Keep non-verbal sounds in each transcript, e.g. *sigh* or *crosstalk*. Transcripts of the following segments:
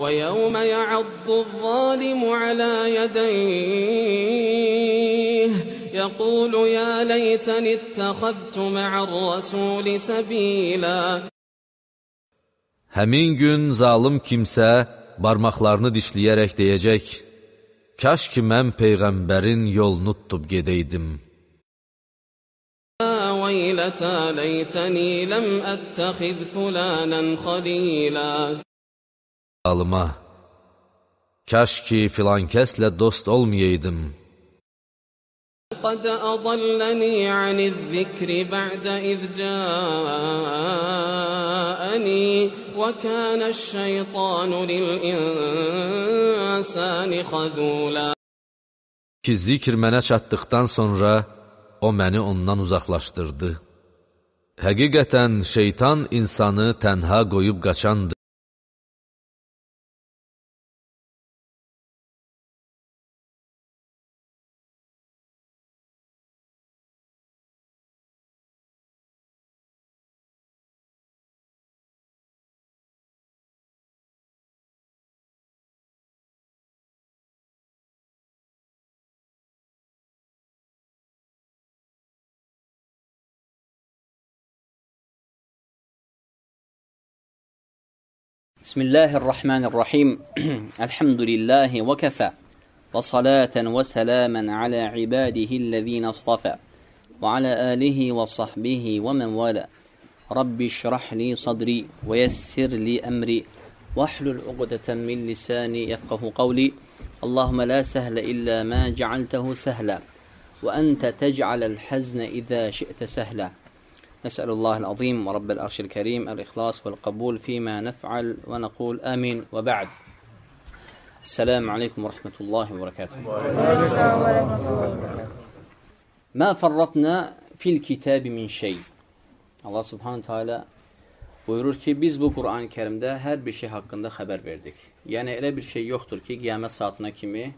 ويوم يعض الظالم على يديه يقول يا ليتني اتخذت مع الرسول سبيلا Həmin gün zalım kimsə barmaqlarını dişləyərək deyəcək, Kaş ki mən Peyğəmbərin yolunu tutub gedəydim. ويلتى ليتني لم أتخذ فلانا خليلا Zalıma, Kaş ki filan kəslə dost olmayaydım. قد أضلني عن الذكر بعد إذ جاءني وكان الشيطان للإنسان خذولا Ki zikr mənə çatdıqdan sonra o məni ondan uzaqlaşdırdı. Həqiqətən şeytan insanı tənha qoyub qaçandır. بسم الله الرحمن الرحيم. *clears throat* الحمد لله وكفى. وصلاة وسلاما على عباده الذين اصطفى. وعلى آله وصحبه ومن والاه. رب اشرح لي صدري ويسر لي أمري. واحلل عقدة من لساني يفقه قولي. اللهم لا سهل إلا ما جعلته سهلا. وأنت تجعل الحزن إذا شئت سهلا. نسأل الله العظيم ورب العرش الكريم الإخلاص والقبول فيما نفعل ونقول آمين وبعد السلام عليكم ورحمة الله وبركاته ما فرطنا في الكتاب من شيء Allah subhanahu teala buyurur ki biz bu Kur'an-ı Kerim'de her bir şey hakkında xəbər verdik. Yəni elə bir şey yoxdur ki, qiyamət saatına kimi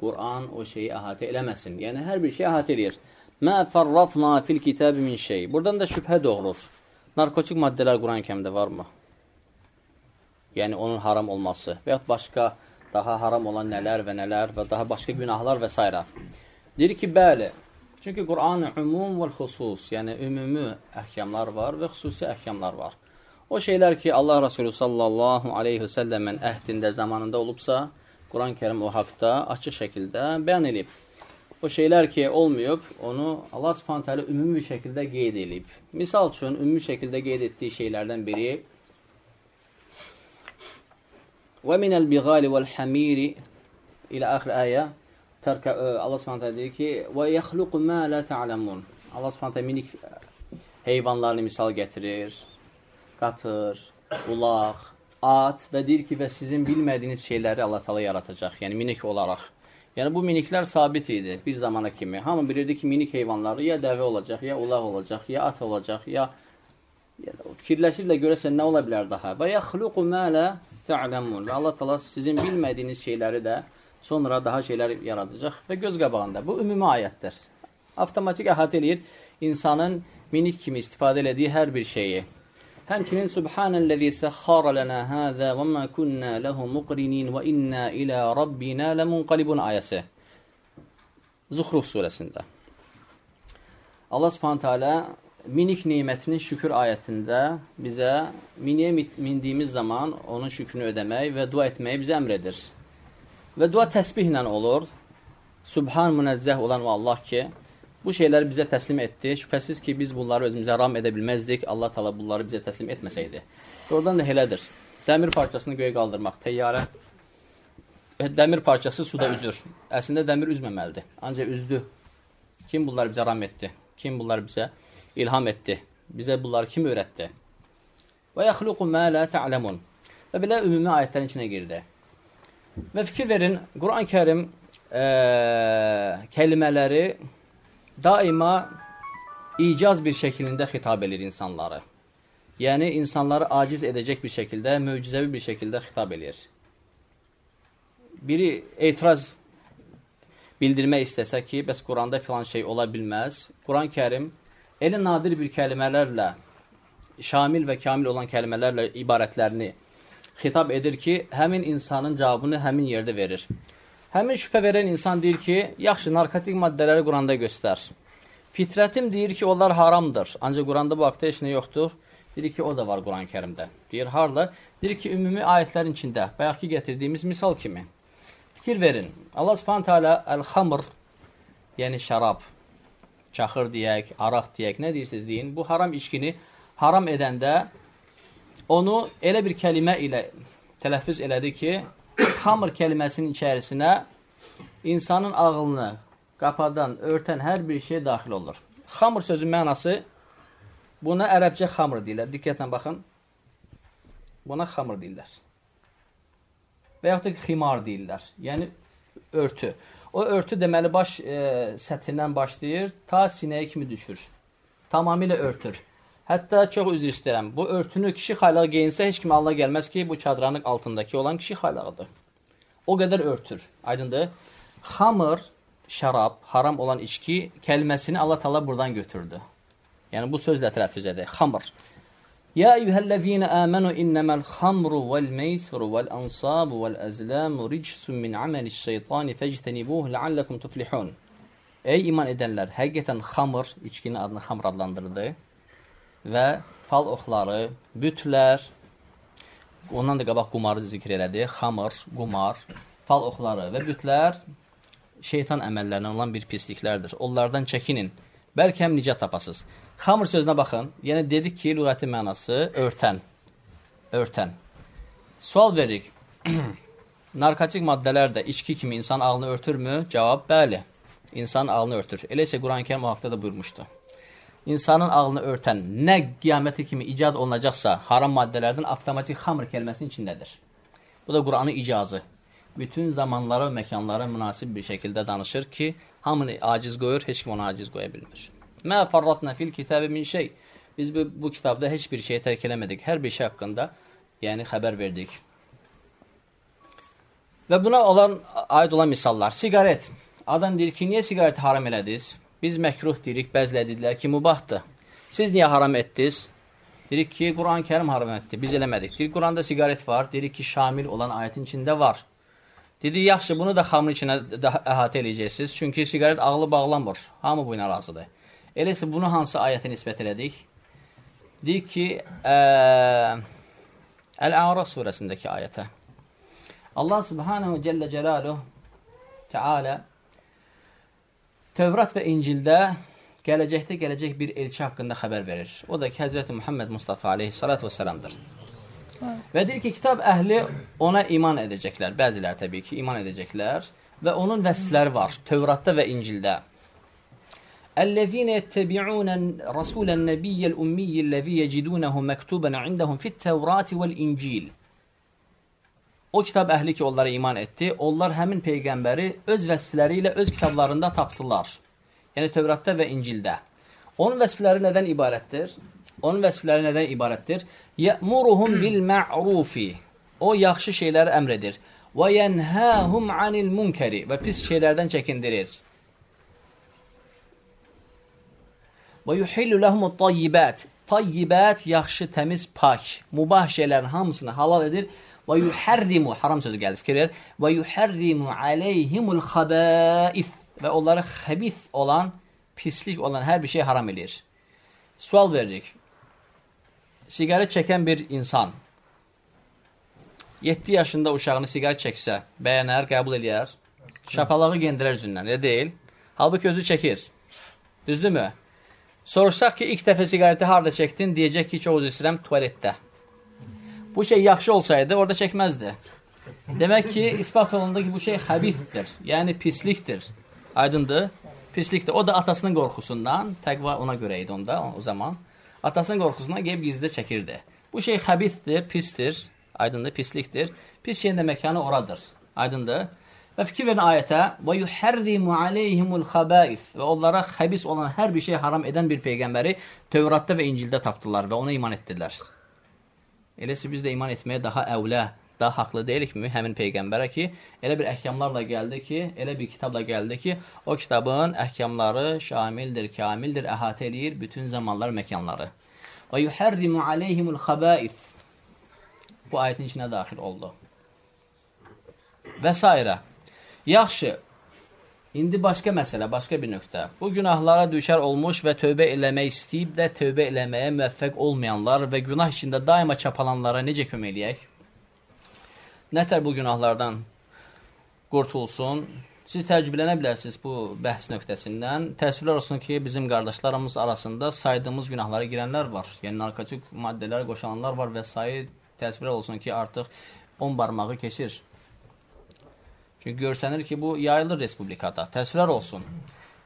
Kur'an o şeyi əhatə eləməsin. Yəni hər bir şey əhatə eləyir. Mə fərratna fil kitabi min şey. Buradan da şübhə doğurur. Narkotik maddələr Quran-ı Kərimdə varmı? Yəni onun haram olması və yaxud başqa daha haram olan nələr və nələr və daha başqa günahlar və s. Deyir ki, bəli. Çünki Quran ümum və xüsus, yəni ümumi əhkamlar var və xüsusi əhkamlar var. O şeylər ki, Allah Resulü sallallahu aleyhi və səlləmin əhdində, zamanında olubsa, Quran-ı Kerim o haqda açıq şəkildə bəyan edib. O şeylər ki, olmayıb, onu Allah subhanət hələ ümumi bir şəkildə qeyd edib. Misal üçün, ümumi şəkildə qeyd etdiyi şeylərdən biri minəl biğali vəl-həmiri ilə axir əyə tərkə, Allah subhanət hələ deyir ki yəxluqu mə lə tə'ləmun Allah subhanət hələ minik heyvanlarını misal gətirir, qatır, ulaq, at və deyir ki, və sizin bilmədiyiniz şeyləri Allah təala yaratacaq, yəni minik olaraq. Yəni bu miniklər sabit idi bir zamana kimi. Hamı bilirdi ki, minik heyvanları ya dəvə olacaq, ya ulaq olacaq, ya at olacaq, ya, ya fikirləşirlər görəsən nə ola bilər daha. Və yaxluqu ma la ta'lamun. Və Allah təala sizin bilmədiyiniz şeyləri də sonra daha şeylər yaradacaq və göz qabağında. Bu ümumi ayətdir. Avtomatik əhatə eləyir insanın minik kimi istifadə elədiyi hər bir şeyi. Həmçinin Subhanəl-ləzi səxxara lənə həzə və mə künnə ləhu muqrinin və innə ilə Rabbinə ləmunqalibun ayəsi. Zuhruf surəsində. Allah subhanət hələ minik neymətinin şükür ayətində bizə miniyə mindiyimiz zaman onun şükrünü ödəmək və dua etməyi bizə əmr edir. Və dua təsbihlə olur. Subhan münəzzəh olan o Allah ki, Bu şeyləri bizə təslim etdi. Şübhəsiz ki, biz bunları özümüzə ram edə bilməzdik. Allah təala bunları bizə təslim etməsəydi. Oradan da elədir. Dəmir parçasını göyə qaldırmaq, təyyarə dəmir parçası suda üzür. Əslində dəmir üzməməlidir. Ancaq üzdü. Kim bunları bizə ram etdi? Kim bunları bizə ilham etdi? Bizə bunları kim öyrətdi? Və yaxluqu mə la ta'lamun. Və belə ümumi ayətlərin içinə girdi. Və fikir verin, Quran-ı Kərim ə, kəlimələri daima icaz bir şəklində xitab edir insanları. Yəni, insanları aciz edəcək bir şəkildə, möcüzəvi bir şəkildə xitab edir. Biri etiraz bildirmək istəsə ki, bəs Quranda filan şey ola bilməz. Quran-ı Kərim elə nadir bir kəlmələrlə, şamil və kamil olan kəlmələrlə ibarətlərini xitab edir ki, həmin insanın cavabını həmin yerdə verir. Həmin şübhə verən insan deyir ki, yaxşı, narkotik maddələri Quranda göstər. Fitrətim deyir ki, onlar haramdır. Ancaq Quranda bu haqda heç nə yoxdur. Deyir ki, o da var Quran-ı kərimdə. Deyir, harada? Deyir ki, ümumi ayətlərin içində, bayaqki gətirdiyimiz misal kimi. Fikir verin. Allah subhanətə alə əl-xamr, yəni şərab, çaxır deyək, araq deyək, nə deyirsiniz deyin. Bu haram içkini haram edəndə onu elə bir kəlimə ilə tələffüz elədi ki, xamr kəliməsinin içərisinə insanın ağlını qapadan, örtən hər bir şey daxil olur. Xamr sözün mənası buna ərəbcə xamr deyirlər. Diqqətlə baxın. Buna xamr deyirlər. Və yaxud da ximar deyirlər. Yəni örtü. O örtü deməli baş e, səthindən başlayır, ta sinəyə kimi düşür. Tamamilə örtür. Hətta çox üzr istəyirəm. Bu örtünü kişi xaylağı geyinsə heç kimə Allah gəlməz ki, bu çadranın altındakı olan kişi xaylağıdır. O qədər örtür. Aydındır? Xamır, şərab, haram olan içki kəlməsini Allah Taala buradan götürdü. Yəni bu sözlə tələffüz edir. Xamr. Ya eyyuhellezine amenu innemel xamru vel meysru vel ansabu vel azlamu ricsun min ameliş-şeytani fectenibuhu leallekum tuflihun. Ey iman edənlər, həqiqətən xamr içkinin adını xamr adlandırdı və fal oxları, bütlər, ondan da qabaq qumarı zikr elədi, xamır, qumar, fal oxları və bütlər şeytan əməllərindən olan bir pisliklərdir. Onlardan çəkinin. Bəlkə həm nicat tapasız. Xamır sözünə baxın. Yəni dedik ki, lüğəti mənası örtən. Örtən. Sual veririk. *clears throat* Narkotik maddələr də içki kimi insan ağlını örtürmü? Cavab bəli. İnsan ağlını örtür. Elə isə Quran-Kərim o haqda da buyurmuşdu. İnsanın ağlını örtən nə qiyaməti kimi icad olunacaqsa, haram maddələrdən avtomatik xamr kəlməsinin içindədir. Bu da Quranın icazı. Bütün zamanlara məkanlara münasib bir şəkildə danışır ki, hamını aciz qoyur, heç kim onu aciz qoya bilmir. Mə farratna fil kitabı min şey. Biz bu, bu kitabda heç bir şey tərk eləmədik. Hər bir şey haqqında yəni xəbər verdik. Və buna olan aid olan misallar. Siqaret. Adam deyir ki, niyə siqareti haram elədiniz? Biz məkruh deyirik, bəzilə dedilər ki, mübahdır. Siz niyə haram etdiniz? Deyirik ki, Quran-ı Kərim haram etdi. Biz eləmədik. Deyirik, Quranda siqaret var. Deyirik ki, şamil olan ayətin içində var. Dedi, yaxşı, bunu da xamın içinə əhatə eləyəcəksiniz. Çünki siqaret ağlı bağlamır. Hamı bu ilə razıdır. Eləsə, bunu hansı ayətə nisbət elədik? Deyik ki, Əl-A'raf surəsindəki ayətə. Allah subhanahu cəllə cəlaluhu Teala Tövrat və İncildə gələcəkdə gələcək bir elçi haqqında xəbər verir. O da ki, Həzrəti Muhammed Mustafa aleyhissalatu vesselamdır. Və deyir ki, kitab əhli ona iman edəcəklər. Bəzilər təbii ki, iman edəcəklər. Və onun vəsfləri var Tövratda və İncildə. Əl-ləzīnə yəttəbi'unən rasulən nəbiyyəl ummiyyəl-ləzī yəcidunəhu məktubən indəhum fit-Təvrati vəl-İncil. O kitab əhli ki, onlara iman etdi, onlar həmin peyğəmbəri öz vəsfləri ilə öz kitablarında tapdılar. Yəni Tövratda və İncildə. Onun vəsfləri nədən ibarətdir? Onun vəsfləri nədən ibarətdir? Yəmuruhum bil ma'rufi. O yaxşı şeyləri əmr edir. Və yenhahum anil munkari və pis şeylərdən çəkindirir. Və yuhillu lahumut tayyibat. Tayyibat yaxşı, təmiz, pak, mubah şeylərin hamısını halal edir və yuhərrimu, haram sözü gəlir, fikir ver, və yuhərrimu aleyhimul xabaif və onlara xəbif olan, pislik olan hər bir şey haram edir. Sual veririk. Sigaret çəkən bir insan 7 yaşında uşağını sigaret çəksə, bəyənər, qəbul eləyər, şapalağı gendirər üzündən, elə deyil. Halbuki özü çəkir. Düzdürmü? Soruşsaq ki, ilk dəfə sigareti harada çəkdin, deyəcək ki, çox üzr istəyirəm, tualetdə. Bu şey yaxşı olsaydı orada çəkməzdi. Demək ki, ispat olundu ki, bu şey xəbifdir, yəni pislikdir. Aydındır? Pislikdir. O da atasının qorxusundan, təqva ona görə idi onda o zaman. Atasının qorxusundan gəlib gizlidə çəkirdi. Bu şey xəbifdir, pistir. Aydındır, pislikdir. Pis şeyin də məkanı oradır. Aydındır? Və fikir verin ayətə və yuhərrimu aleyhimul xabaif və onlara xəbis olan hər bir şey haram edən bir peyğəmbəri Tövratda və İncildə tapdılar və ona iman etdilər. Eləsi biz də iman etməyə daha əvlə, daha haqlı deyilikmi həmin peyğəmbərə ki, elə bir əhkamlarla gəldi ki, elə bir kitabla gəldi ki, o kitabın əhkamları şamildir, kamildir, əhatə eləyir bütün zamanlar, məkanları. Və yuhərrimu aleyhimul xabaif bu ayetin içinə daxil oldu. Və s. Yaxşı, indi başqa məsələ, başqa bir nöqtə. Bu günahlara düşər olmuş və tövbə eləmək istəyib də tövbə eləməyə müvəffəq olmayanlar və günah içində daima çapalanlara necə kömək eləyək? Nətər bu günahlardan qurtulsun? Siz təəccüblənə bilərsiniz bu bəhs nöqtəsindən. Təəssüflər olsun ki, bizim qardaşlarımız arasında saydığımız günahlara girənlər var. Yəni, narkotik maddələr qoşanlar var və sayı təəssüflər olsun ki, artıq 10 barmağı keçir. Çünki görsənir ki, bu yayılır respublikada. Təəssüflər olsun.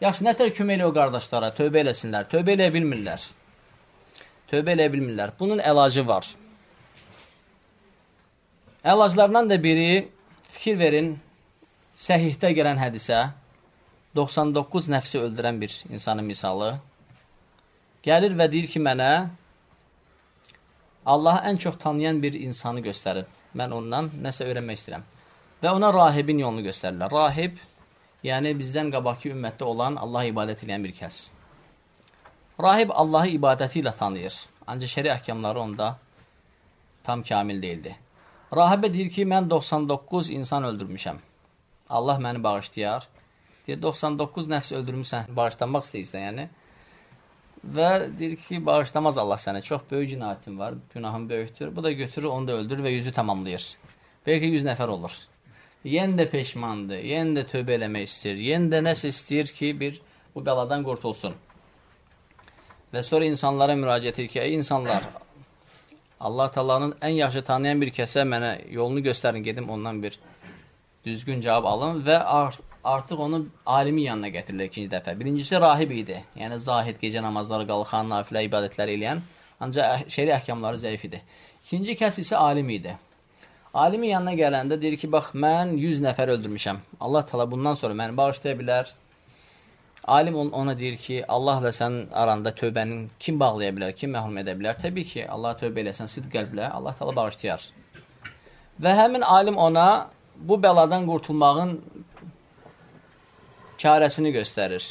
Yaxşı, nətər kömək elə o qardaşlara? Tövbə eləsinlər. Tövbə eləyə bilmirlər. Tövbə eləyə bilmirlər. Bunun əlacı var. Əlaclarından da biri, fikir verin, səhihdə gələn hədisə 99 nəfsi öldürən bir insanın misalı gəlir və deyir ki, mənə Allahı ən çox tanıyan bir insanı göstərir. Mən ondan nəsə öyrənmək istəyirəm. Və ona rahibin yolunu göstərirlər. Rahib, yəni bizdən qabaqki ümmətdə olan Allah ibadət edən bir kəs. Rahib Allahı ibadəti ilə tanıyır. Ancaq şəri əhkamları onda tam kamil deyildi. Rahibə deyir ki, mən 99 insan öldürmüşəm. Allah məni bağışlayar. Deyir, 99 nəfs öldürmüsən, bağışlanmaq istəyirsən, yəni. Və deyir ki, bağışlamaz Allah sənə. Çox böyük cinayətin var, günahın böyükdür. Bu da götürür, onu da öldürür və yüzü tamamlayır. Belki 100 nəfər olur. Yenə də peşmandır, yenə də tövbə eləmək istəyir, yenə də nəsə istəyir ki, bir bu bəladan qurtulsun. Və sonra insanlara müraciət edir ki, ey insanlar, Allah Taala'nın ən yaxşı tanıyan bir kəsə mənə yolunu göstərin, gedim ondan bir düzgün cavab alın və artıq onu alimin yanına gətirilir ikinci dəfə. Birincisi rahib idi. Yəni zahid gecə namazları qalxan, nafilə ibadətlər eləyən, ancaq şəri əhkamları zəif idi. İkinci kəs isə alim idi. Alimin yanına gələndə deyir ki, bax mən 100 nəfər öldürmüşəm. Allah təala bundan sonra məni bağışlaya bilər. Alim ona deyir ki, Allahla sənin aranda tövbənin kim bağlaya bilər, kim məhrum edə bilər? Təbii ki, Allah tövbə eləsən sidq qəlblə, Allah təala bağışlayar. Və həmin alim ona bu bəladan qurtulmağın çarəsini göstərir.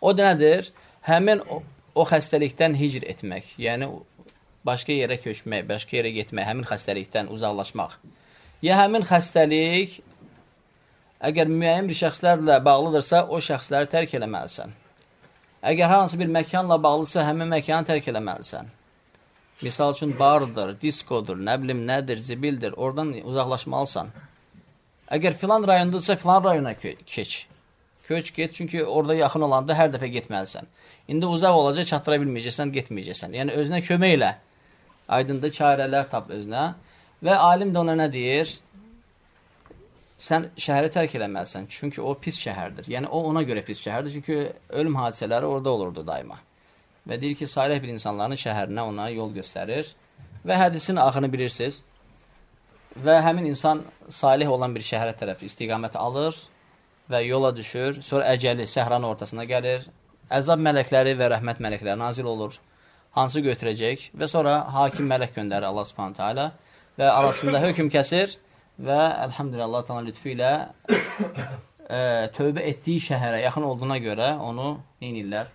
O da nədir? Həmin o, o xəstəlikdən hicr etmək, yəni başqa yerə köçmək, başqa yerə getmək, həmin xəstəlikdən uzaqlaşmaq. Ya həmin xəstəlik əgər müəyyən bir şəxslərlə bağlıdırsa, o şəxsləri tərk eləməlisən. Əgər hansı bir məkanla bağlısa, həmin məkanı tərk eləməlisən. Misal üçün bardır, diskodur, nə bilim nədir, zibildir, oradan uzaqlaşmalısan. Əgər filan rayondadırsa, filan rayona keç. Köç get, çünki orada yaxın olanda hər dəfə getməlisən. İndi uzaq olacaq, çatdıra bilməyəcəksən, getməyəcəksən. Yəni, özünə kömək elə. Aydında çarələr tap özünə. Və alim də ona nə deyir? Sən şəhəri tərk eləməlisən, çünki o pis şəhərdir. Yəni, o ona görə pis şəhərdir, çünki ölüm hadisələri orada olurdu daima. Və deyir ki, salih bir insanların şəhərinə ona yol göstərir. Və hədisin axını bilirsiniz və həmin insan salih olan bir şəhərə tərəf istiqamət alır və yola düşür. Sonra əcəli səhranın ortasına gəlir. Əzab mələkləri və rəhmət mələkləri nazil olur. Hansı götürəcək və sonra hakim mələk göndərir Allah Subhanahu taala və arasında hökm kəsir və əlhamdülillah Allah təala lütfü ilə ə, tövbə etdiyi şəhərə yaxın olduğuna görə onu neynirlər?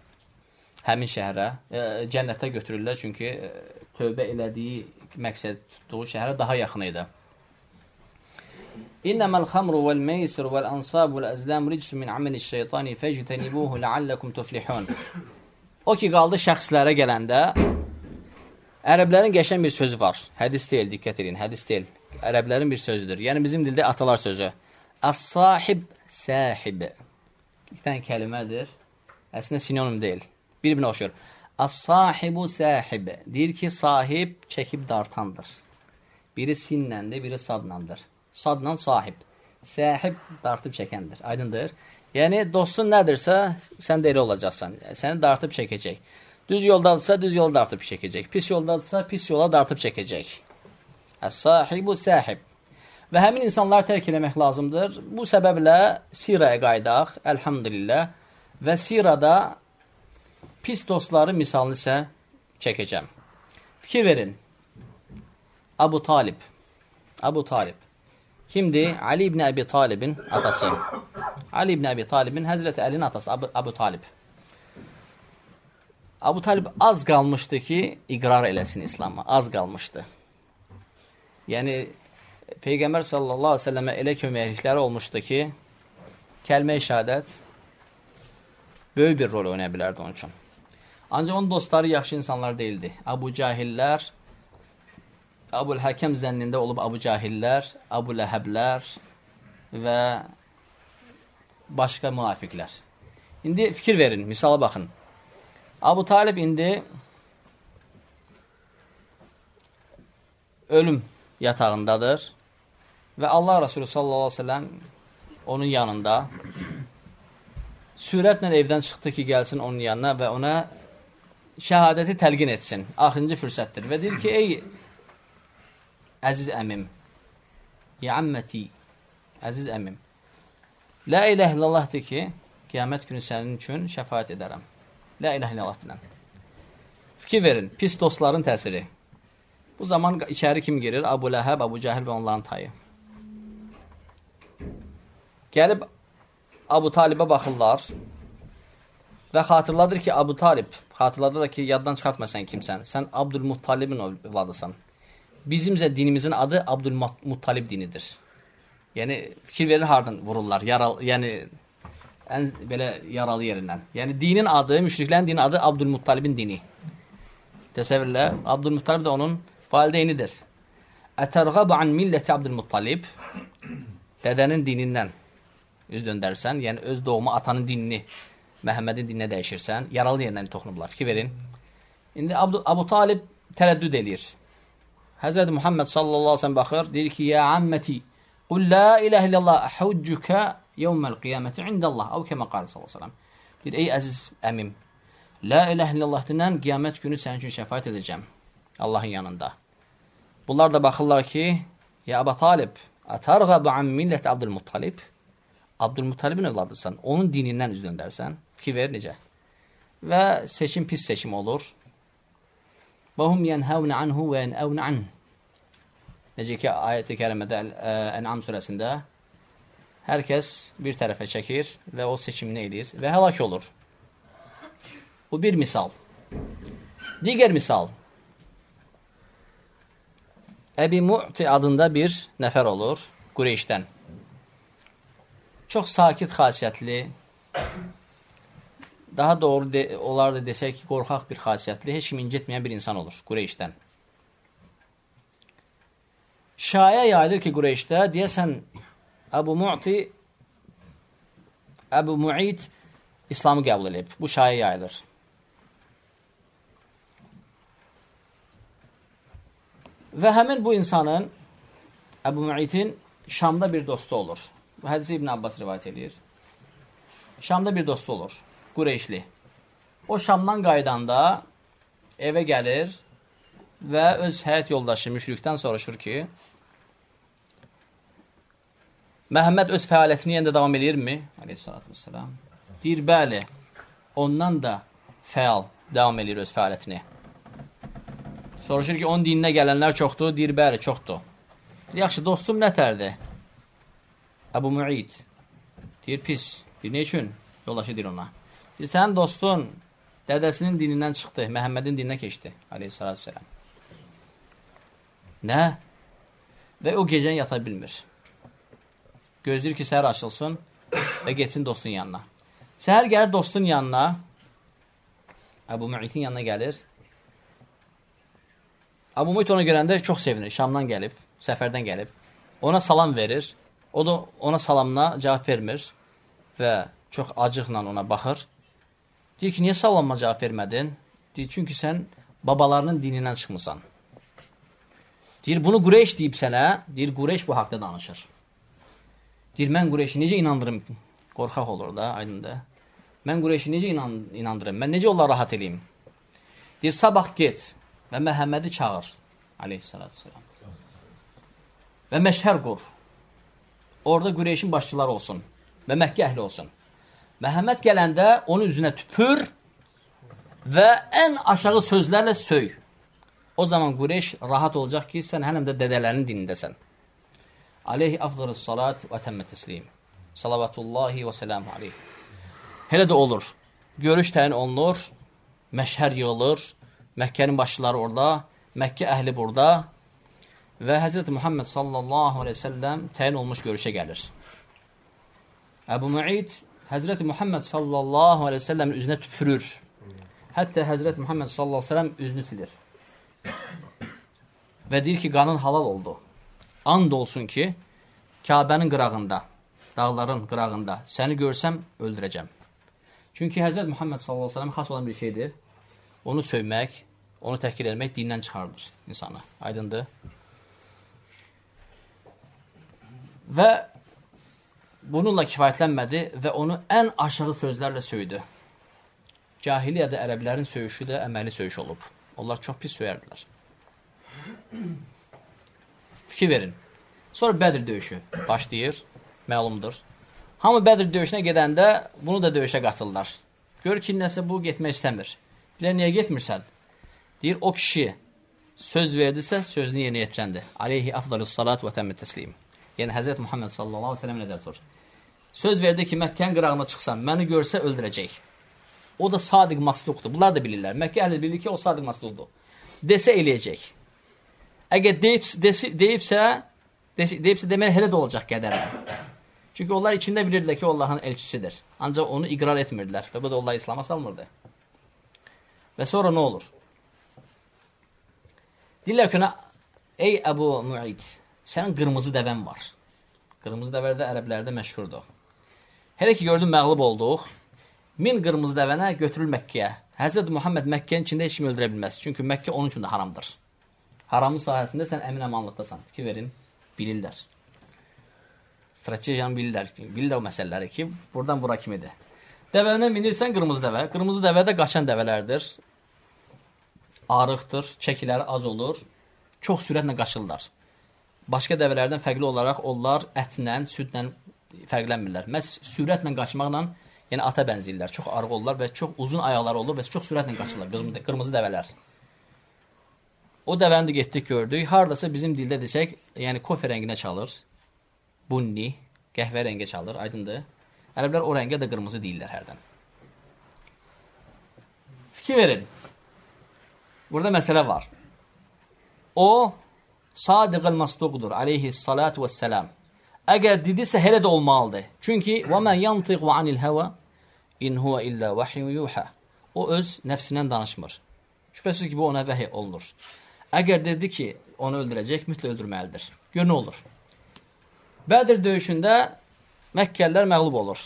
Həmin şəhərə, ə, cənnətə götürürlər çünki ə, tövbə elədiyi məqsəd tutduğu şəhərə daha yaxın idi. İnnəməl xamru vəl meysir vəl ansab vəl əzlam ricsu min ameli şeytani fectenibuhu leallekum tuflihun. O ki, qaldı şəxslərə gələndə, ərəblərin qəşən bir sözü var. Hədis deyil, diqqət edin, hədis deyil. Ərəblərin bir sözüdür. Yəni, bizim dildə atalar sözü. Əs-sahib sahib. İki dənə kəlmədir. Əslində sinonim deyil. Bir-birinə oxşur. Əs-sahibu sahib. Deyir ki, sahib çəkib dartandır. Biri sinləndir, biri sadlandır sadla sahib. Sahib dartıb çəkəndir. Aydındır? Yəni, dostun nədirsə, sən də elə olacaqsan. Səni dartıb çəkəcək. Düz yoldadırsa, düz yolda dartıb çəkəcək. Pis yoldadırsa, pis yola dartıb çəkəcək. Əs-sahibu sahib. Və həmin insanları tərk eləmək lazımdır. Bu səbəblə siraya qaydaq, əlhamdülillah. Və sirada pis dostları misalını isə çəkəcəm. Fikir verin. Abu Talib. Abu Talib. Kimdir? Ali ibn Əbi Talibin atası. Ali ibn Əbi Talibin Həzrəti Əlinin atası Abu, Abu Talib. Abu Talib az qalmışdı ki, iqrar eləsin İslam'a. Az qalmışdı. Yəni, Peyğəmbər sallallahu aleyhi ve səlləmə elə köməklikləri olmuşdu ki, kəlmə-i şəhadət böyük bir rol oynaya bilərdi onun üçün. Ancaq onun dostları yaxşı insanlar deyildi. Abu Cahillər, Abu Həkəm zənnində olub Abu Cahillər, Abu Ləhəblər və başqa münafiqlər. İndi fikir verin, misala baxın. Abu Talib indi ölüm yatağındadır və Allah Resulü sallallahu aleyhi ve sellem onun yanında sürətlə evdən çıxdı ki, gəlsin onun yanına və ona şəhadəti təlqin etsin. Axıncı fürsətdir. Və deyir ki, ey əziz əmim, ya əmməti, əziz əmim, la iləh illallah de ki, qiyamət günü sənin üçün şəfayət edərəm. La iləh illallah dilən. Fikir verin, pis dostların təsiri. Bu zaman içəri kim girir? Abu Ləhəb, Abu Cəhil və onların tayı. Gəlib Abu Talibə baxırlar və xatırladır ki, Abu Talib, xatırladır ki, yaddan çıxartmasan kimsən, sən Abdülmuttalibin övladısan. Bizimcə dinimizin adı Abdülmuttalib dinidir. Yəni, fikir verir hardan vururlar, yaral, yəni, ən belə yaralı yerindən. Yəni, dinin adı, müşriklərin dinin adı Abdülmuttalibin dini. Təsəvvürlə, Abdülmuttalib də onun valideynidir. Ətərğəb an milləti Abdülmuttalib dədənin dinindən üz döndərsən, yəni öz doğma atanın dinini Məhəmmədin dininə dəyişirsən, yaralı yerindən toxunublar. Fikir verin. İndi Abu, Abu Talib tərəddüd eləyir. Həzrəti Muhammed sallallahu ve sellem baxır, deyir ki, Ya amməti, qul la ilahe illallah, əhəvcükə yevməl qiyaməti indəllah, av kəmə qari sallallahu ve sellem. Deyir, ey əziz əmim, la ilahe illallah dinən qiyamət günü sənin üçün şəfayət edəcəm Allahın yanında. Bunlar da baxırlar ki, Ya Abu Talib, ətarğəbu an millət Abdülmuttalib, Abdülmuttalibin övladısan, onun dinindən üz döndərsən, fikir ver necə? Və seçim pis seçim olur. Və hum yenhəvnə anhu və yenəvnə anh. Necə ki, ayət-i kərimədə Ən'am surəsində hər kəs bir tərəfə çəkir və o seçimini eləyir və həlak olur. Bu bir misal. Digər misal. Əbi Mu'ti adında bir nəfər olur Qureyşdən çox sakit xasiyyətli, daha doğru de, olar da desək ki, qorxaq bir xasiyyətli, heç kim incitməyən bir insan olur Qureyşdən. Şaya yayılır ki, Qureyşdə deyəsən Əbu Mu'ti Əbu Mu'id İslamı qəbul edib. Bu şaya yayılır. Və həmin bu insanın Əbu Mu'idin Şamda bir dostu olur. Bu hədisi İbn Abbas rivayət edir. Şamda bir dostu olur, Qureyşli. O Şamdan qaydanda evə gəlir və öz həyat yoldaşı müşrikdən soruşur ki, Məhəmməd öz fəaliyyətini yenə də davam edirmi? Aleyhissalatü vesselam. Deyir, bəli, ondan da fəal davam edir öz fəaliyyətini. Soruşur ki, onun dininə gələnlər çoxdur? Deyir, bəli, çoxdur. Yaxşı, dostum nətərdir? Əbu Muid deyir, pis. Deyir, ne üçün? Yoldaşı deyir ona. Deyir, sənin dostun dədəsinin dinindən çıxdı, Məhəmmədin dininə keçdi, aleyhissalatü vesselam. Nə? Və o gecən yata bilmir. Gözləyir ki, səhər açılsın və geçsin dostun yanına. Səhər gəlir dostun yanına, Əbu Muidin yanına gəlir. Əbu Muid ona görəndə çox sevinir, Şamdan gəlib, səfərdən gəlib. Ona salam verir. O da ona salamına cavab vermir və çox acıqla ona baxır. Deyir ki, niyə salamma cavab vermədin? Deyir, çünki sən babalarının dinindən çıxmısan. Deyir, bunu Qureyş deyib sənə. Deyir, Qureyş bu haqda danışır. Deyir, mən Qureyşi necə inandırım? Qorxaq olur da, aydında. Mən Qureyşi necə inan inandırım? Mən necə onları rahat eləyim? Deyir, sabah get və Məhəmmədi çağır. Aleyhissalatü vesselam. Və məşhər qur. Orada Qureyşin başçıları olsun və Məkkə əhli olsun. Məhəmməd gələndə onun üzünə tüpür və ən aşağı sözlərlə söy. O zaman Qureyş rahat olacaq ki, sən hələm də dədələrinin dinindəsən. Aleyhi afdırız salat və təmmə təslim. Salavatullahi və selamu aleyh. Elə də olur. Görüş təyin olunur, məşhər yığılır, Məkkənin başçıları orada, Məkkə əhli burada və Həzrət Muhammed sallallahu aleyhi ve selləm təyin olmuş görüşə gəlir. Əbu Muid Həzrət Muhammed sallallahu aleyhi ve selləmin üzünə tüpürür. Hətta Həzrət Muhammed sallallahu aleyhi ve selləm üzünü silir. Və deyir ki, qanın halal oldu. And olsun ki, Kabənin qırağında, dağların qırağında səni görsəm öldürəcəm. Çünki Həzrət Muhammed sallallahu aleyhi xas olan bir şeydir. Onu sövmək, onu təhkir etmək dindən çıxardır insanı. Aydındır? Və bununla kifayətlənmədi və onu ən aşağı sözlərlə söydü. Cahiliyyədə ərəblərin söyüşü də əməli söyüş olub. Onlar çox pis söyərdilər. Fikir verin. Sonra Bədir döyüşü başlayır, məlumdur. Hamı Bədir döyüşünə gedəndə bunu da döyüşə qatırlar. Gör ki, nəsə bu getmək istəmir. Bilə, niyə getmirsən? Deyir, o kişi söz verdisə, sözünü yerinə yetirəndir. Aleyhi afdalus salat və təmmət təslim. Yəni, Həzrət Muhammed sallallahu aleyhi ve sellem nəzər tutur. Söz verdi ki, Məkkənin qırağına çıxsam, məni görsə öldürəcək. O da sadiq masluqdur. Bunlar da bilirlər. Məkkə əhli bilir ki, o sadiq masluqdur. Desə eləyəcək. Əgər deyib, deyibsə, deyibsə demək elə də olacaq qədərə. Çünki onlar içində bilirdilər ki, Allahın elçisidir. Ancaq onu iqrar etmirdilər və bu da onları İslama salmırdı. Və sonra nə olur? Deyirlər ki, ey Əbu Muid, sənin qırmızı dəvən var. Qırmızı dəvər də ərəblərdə məşhurdur. Hələ ki, gördüm, məğlub olduq. Min qırmızı dəvənə götürül Məkkəyə. Həzrət Muhammed Məkkənin içində heç kim öldürə bilməz. Çünki Məkkə onun üçün də haramdır. Haramın sahəsində sən əmin əmanlıqdasan. Fikir verin, bilirlər. Strategiyanı bilirlər. Bilirlər o məsələləri ki, buradan bura kimidir. Dəvənə minirsən qırmızı dəvə. Qırmızı dəvə də qaçan dəvələrdir. Arıqdır, çəkiləri az olur. Çox sürətlə qaçırlar. Başqa dəvələrdən fərqli olaraq onlar ətlə, südlə fərqlənmirlər. Məhz sürətlə qaçmaqla, yəni ata bənzəyirlər. Çox arıq olurlar və çox uzun ayaqları olur və çox sürətlə qaçırlar qırmızı, qırmızı dəvələr. O dəvəni də getdik gördük. Hardasa bizim dildə desək, yəni kofe rənginə çalır. Bunni, qəhvə rəngə çalır, aydındır? Ərəblər o rəngə də qırmızı deyirlər hərdən. Fikir verin. Burada məsələ var. O Sadiqül Masduqdur aleyhissalatu vesselam. Əgər dedisə elə də olmalıdır. Çünki və men yantiqu anil hava in huwa illa vahyu yuha. O öz nəfsindən danışmır. Şübhəsiz ki bu ona vəhy olunur. Əgər dedi ki, onu öldürəcək, mütlə öldürməlidir. Gör nə olur. Bədir döyüşündə Məkkəllər məğlub olur.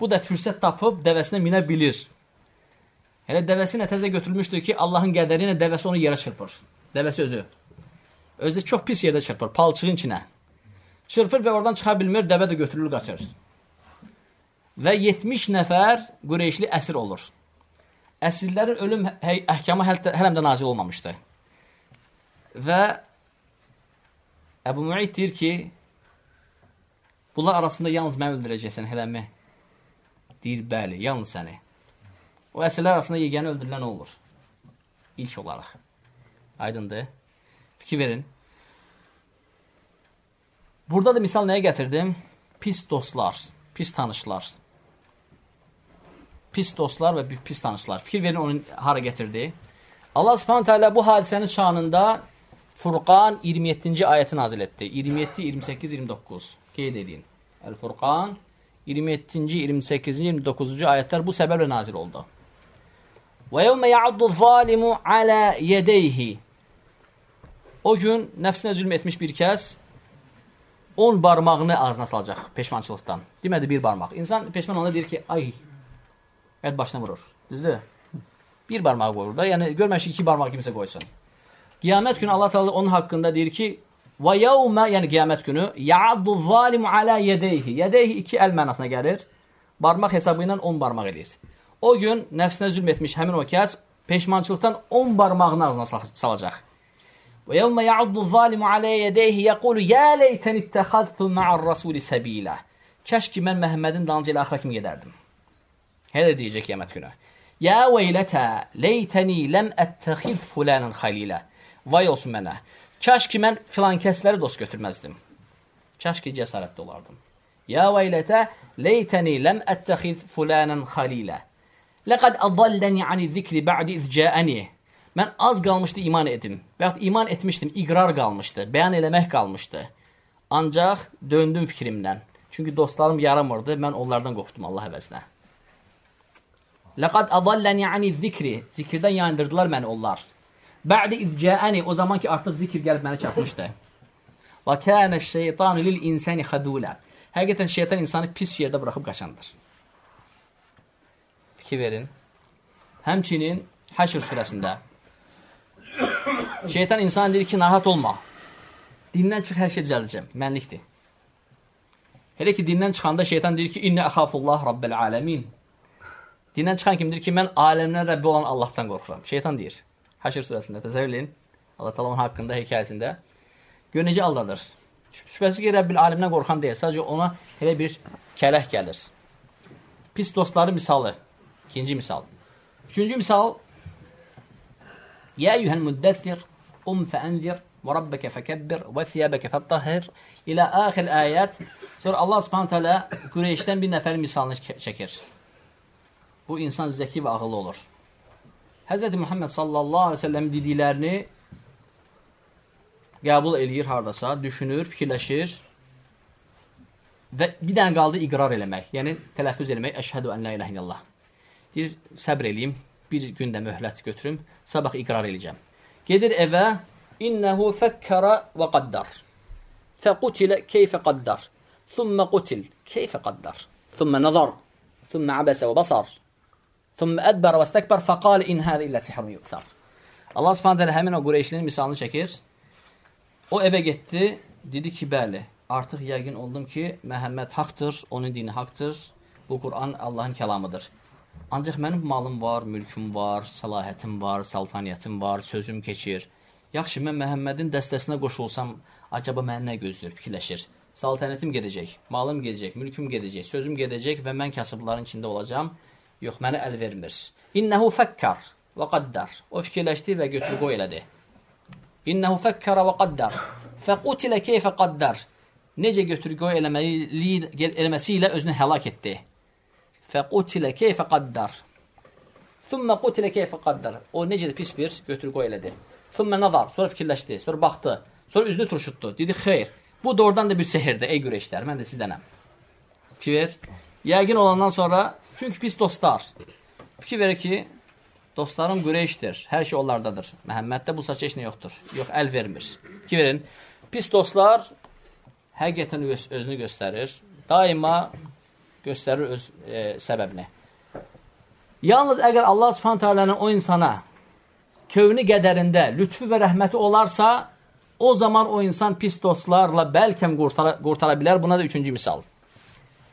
Bu da fürsət tapıb dəvəsinə minə bilir. Elə dəvəsi nə təzə götürülmüşdür ki, Allahın qədəri ilə dəvəsi onu yerə çırpır. Dəvəsi özü. Özü çox pis yerdə çırpır, palçığın içinə. Çırpır və oradan çıxa bilmir, dəvə də götürülür, qaçır. Və 70 nəfər Qureyşli əsir olur. Əsirlərin ölüm əhkamı hələm də nazil olmamışdı. Və Əbu Muid deyir ki, bunlar arasında yalnız məni öldürəcəksən, hələmi? Deyir, bəli, yalnız səni. O əsirlər arasında yeganə öldürülən olur. İlk olaraq. Aydındır. Fikir verin. Burada da misal nəyə gətirdim? Pis dostlar, pis tanışlar. Pis dostlar və pis tanışlar. Fikir verin onu hara gətirdi? Allah subhanahu teala bu hadisənin şanında Furqan 27-ci ayəti nazil etdi. 27, 28, 29. Qeyd edin. El-Furqan 27-ci, 28-ci, 29-cu ayətlər bu səbəblə nazil oldu. Və yevmə ya'uddu zalimu alə yədeyhi O gün nəfsinə zülm etmiş bir kəs 10 barmağını ağzına salacaq peşmançılıqdan. Demədi bir barmaq. İnsan peşman olanda deyir ki, ay, ət başına vurur. Düzdür? Bir barmağı qoyur da. Yəni, görməşik iki barmaq kimsə qoysun. Qiyamət günü Allah Teala onun haqqında deyir ki, və yevmə, yəni qiyamət günü, ya'addu zalimu alə yədeyhi. Yədeyhi iki əl mənasına gəlir. Barmaq hesabı ilə 10 barmaq eləyir. O gün nəfsinə zülm etmiş həmin o kəs peşmançılıqdan 10 barmağını ağzına salacaq. Və yevmə ya'uddu zalimu alə yədeyhi yəqulu yə leytən ittəxaztu ma'ar rasuli səbilə. Kəş ki, mən Məhəmmədin dalınca ilə axıra kimi gedərdim. Hələ deyəcək qiyamət günü. Yə veylətə leytəni ləm əttəxiz fulanın xalilə. Vay olsun mənə. Kaş ki, mən filan kəsləri dost götürməzdim. Kaş ki, cəsarətli olardım. Yə veylətə leytəni ləm əttəxiz fulanın xalilə. Ləqəd əzəlləni ani zikri bə'di izcəəni. Mən az qalmışdı iman edim. Və yaxud iman etmişdim, iqrar qalmışdı, bəyan eləmək qalmışdı. Ancaq döndüm fikrimdən. Çünki dostlarım yaramırdı, mən onlardan qorxdum Allah əvəzinə. Laqad adallani ani zikri. Zikirdən yayındırdılar məni onlar. Ba'de izca'ani o zaman ki artıq zikir gəlib mənə çatmışdı. Və kana şeytanu lil insani khadula. Həqiqətən şeytan insanı pis yerdə buraxıb qaçandır. Fikir verin. Həmçinin Həşr surəsində şeytan insana deyir ki, narahat olma. Dindən çıx, hər şey düzəldəcəm. Mənlikdir. Elə ki, dindən çıxanda şeytan deyir ki, İnnə əxafullah rabbəl aləmin. Dindən çıxan kimdir ki, mən aləmdən Rəbbi olan Allahdan qorxuram. Şeytan deyir. Həşr surəsində təsəvvür edin. Allah təala onun haqqında hekayəsində gör necə aldadır. Şübhəsiz ki, Rəbbil aləmdən qorxan deyil. Sadəcə ona elə bir kərək gəlir. Pis dostları misalı. İkinci misal. Üçüncü misal Ya eyyuhel müddəthir qum fəənzir və rabbəkə fəkəbbir və thiyəbəkə fəttahir ilə axir ayət. Sonra Allah Subhanahu taala Qureyşdən bir nəfərin misalını çəkir. Bu insan zəki və ağıllı olur. Həzrəti Muhammed sallallahu əleyhi və səlləm dediklərini qəbul eləyir hardasa, düşünür, fikirləşir və bir dənə qaldı iqrar eləmək. Yəni tələffüz eləmək, əşhədü ən la ilahə illallah. Deyir, səbr eləyim, bir gündə möhlət götürüm, sabah iqrar eləyəcəm. Gedir evə, innəhu fəkkərə və qaddar. Fəqutilə keyfə qaddar. Thumma qutil, keyfə qaddar. Thumma nazar. Thumma abəsə və basar. Thumma ədbər və stəkbər fəqal in hədə illə sihrun yuqsar. Allah subhanət hələ həmin o Qureyşlinin misalını çəkir. O evə getdi, dedi ki, bəli, artıq yəqin oldum ki, Məhəmməd haqdır, onun dini haqdır, bu Quran Allahın kəlamıdır. Ancaq mənim malım var, mülküm var, səlahiyyətim var, saltaniyyətim var, sözüm keçir. Yaxşı, mən Məhəmmədin dəstəsinə qoşulsam, acaba mənə nə gözləyir, fikirləşir. Saltaniyyətim gedəcək, malım gedəcək, mülküm gedəcək, sözüm gedəcək və mən kasıbların içində olacam. Yox, mənə əl vermir. İnnəhu fəkkar və qaddar. O fikirləşdi və götür qoy elədi. İnnəhu fəkkara və qaddar. Fəqutilə keyfə qaddar. Necə götür qoy eləməli, eləməsi ilə özünü həlak etdi. Fəqutilə keyfə qaddar. Thumma qutilə keyfə qaddar. O necə pis bir götür qoy elədi. Thumma nazar. Sonra fikirləşdi, sonra baxdı. Sonra üzünü turşutdu. Dedi, xeyr, bu doğrudan da bir sehirdir, ey güreşlər. Mən də sizdənəm. Fikir. Yəqin olandan sonra, çünki pis dostlar. Fikir verir ki, dostlarım güreşdir. Hər şey onlardadır. Məhəmməddə bu saç heç nə yoxdur. Yox, əl vermir. Fikir verin. Pis dostlar həqiqətən öz, özünü göstərir. Daima göstərir öz e, səbəbini. Yalnız əgər Allah subhanət hələnin o insana kövni qədərində lütfü və rəhməti olarsa, o zaman o insan pis dostlarla bəlkəm qurtara, qurtara bilər. Buna da üçüncü misal.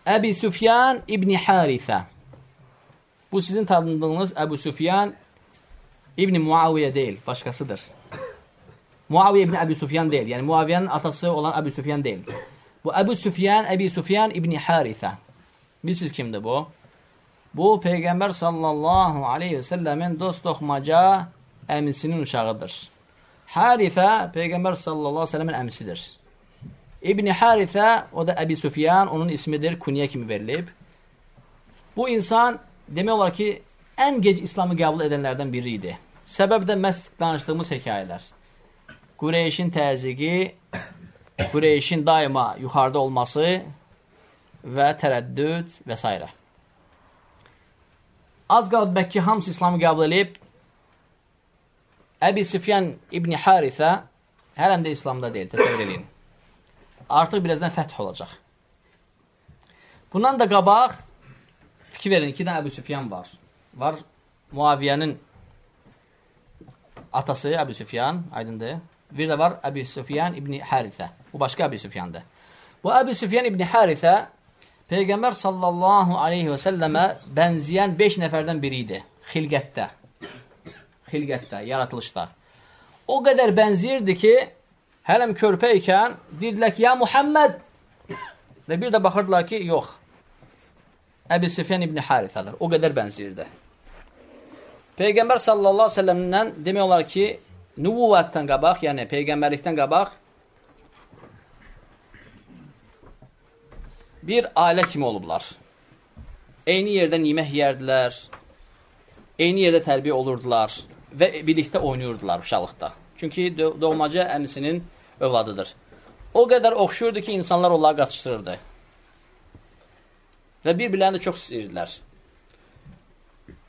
Əbi Süfyan İbni Harifə. Bu sizin tanıdığınız Əbu Süfyan İbni Muaviyyə deyil, başqasıdır. *coughs* Muaviyyə İbni Əbi Süfyan deyil. Yəni Muaviyyənin atası olan Əbu Süfyan deyil. Bu Əbu Süfyan, Əbi Süfyan İbni Harifə. Bilirsiniz kimdir bu? Bu, Peyğəmbər sallallahu aleyhi və səlləmin dost toxmaca əmisinin uşağıdır. Harifə Peyğəmbər sallallahu aleyhi və səlləmin əmisidir. İbni Harifə, o da Əbi Süfyan, onun ismidir, kuniyə kimi verilib. Bu insan, demək olar ki, ən gec İslamı qəbul edənlərdən biri idi. Səbəb də məhz danışdığımız hekayələr. Qureyşin təziqi, Qureyşin daima yuxarıda olması və tərəddüd və s. Az qalıb Məkkə hamısı İslamı qəbul edib. Əbi Süfyan İbni Harifə hələm də İslamda deyil, təsəvvür edin. Artıq birazdan fəth olacaq. Bundan da qabaq fikir verin, iki dənə Əbu Süfyan var. Var Muaviyyənin atası Əbu Süfyan, aydındır. Bir də var Əbu Süfyan İbni Harifə. Bu başqa Əbu Süfyandır. Bu Əbu Süfyan İbni Harifə Peyğəmbər sallallahu aleyhi və səlləmə bənzəyən 5 nəfərdən biri idi. Xilqətdə. Xilqətdə, yaratılışda. O qədər bənzəyirdi ki, hələm körpə ikən deyirdilər ki, ya Muhammed və bir də baxırdılar ki, yox. Əbi Süfyan ibn Harifədir. O qədər bənzəyirdi. Peyğəmbər sallallahu aleyhi və səlləmdən demək olar ki, nüvvətdən qabaq, yəni Peyğəmbərlikdən qabaq bir ailə kimi olublar. Eyni yerdə yemək yerdilər, eyni yerdə tərbiyə olurdular və birlikdə oynayırdılar uşaqlıqda. Çünki doğmaca əmisinin övladıdır. O qədər oxşuyurdu ki, insanlar onları qatışdırırdı. Və bir-birlərini çox istəyirdilər.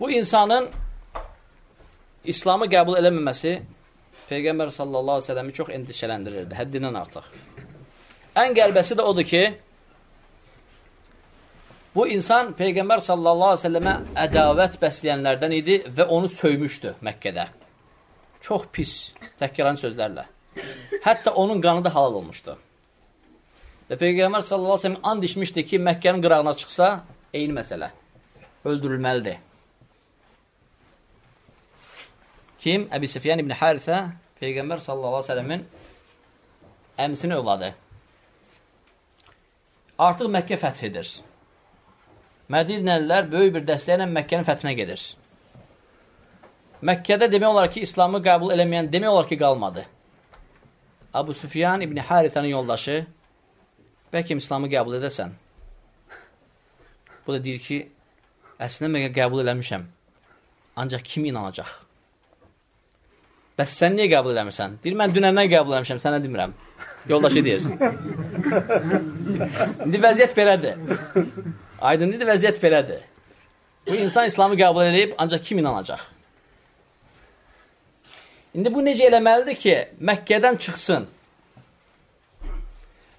Bu insanın İslamı qəbul eləməməsi Peyğəmbər sallallahu əleyhi və səlləmi çox endişələndirirdi, həddindən artıq. Ən qərbəsi də odur ki, bu insan Peyğəmbər sallallahu əleyhi və səlləmə ədavət bəsləyənlərdən idi və onu söymüşdü Məkkədə. Çox pis, təhkiran sözlərlə. Hətta onun qanı da halal olmuşdu. Və Peyğəmbər sallallahu əleyhi və səlləm and içmişdi ki, Məkkənin qırağına çıxsa, eyni məsələ. Öldürülməlidir. Kim? Əbi Sufyan ibn Harisə Peyğəmbər sallallahu əleyhi və səlləmin əmsinin övladı. Artıq Məkkə fəth edir. Mədinəlilər böyük bir dəstəklə Məkkənin fəthinə gedir. Məkkədə demək olar ki, İslamı qəbul eləməyən demək olar ki, qalmadı. Abu Sufyan İbni Harithənin yoldaşı, bəlkə İslamı qəbul edəsən. Bu da deyir ki, əslində mən qəbul eləmişəm. Ancaq kim inanacaq? Bəs sən niyə qəbul eləmirsən? Deyir, mən dünəndən qəbul eləmişəm, sənə demirəm. Yoldaşı deyir. İndi vəziyyət belədir. Aydın dedi, vəziyyət belədir. Bu insan İslamı qəbul edib, ancaq kim inanacaq? İndi bu necə eləməlidir ki, Məkkədən çıxsın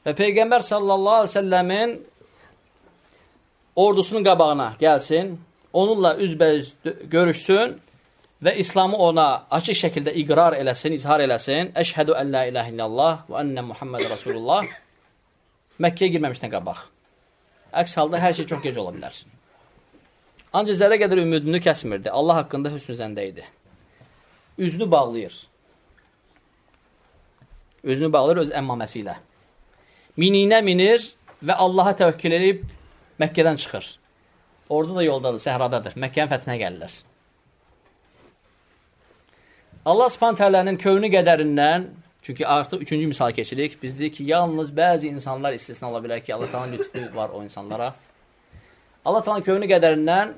və Peyğəmbər sallallahu aleyhi ve səlləmin ordusunun qabağına gəlsin, onunla üzbəüz görüşsün və İslamı ona açıq şəkildə iqrar eləsin, izhar eləsin. Əşhədü ən la ilahe illallah və ennə Muhammed Rasulullah. Məkkəyə girməmişdən qabaq. Əks halda hər şey çox gec ola bilər. Ancaq zərə qədər ümidini kəsmirdi. Allah haqqında hüsnü zəndə idi üzünü bağlayır. Özünü bağlayır öz əmmaməsi ilə. Mininə minir və Allaha təvəkkül edib Məkkədən çıxır. Orada da yoldadır, səhradadır. Məkkənin fəthinə gəlirlər. Allah subhanət hələnin kövünü qədərindən, çünki artıq üçüncü misal keçirik, biz dedik ki, yalnız bəzi insanlar istisna ola bilər ki, Allah talan lütfü var o insanlara. Allah talan kövünü qədərindən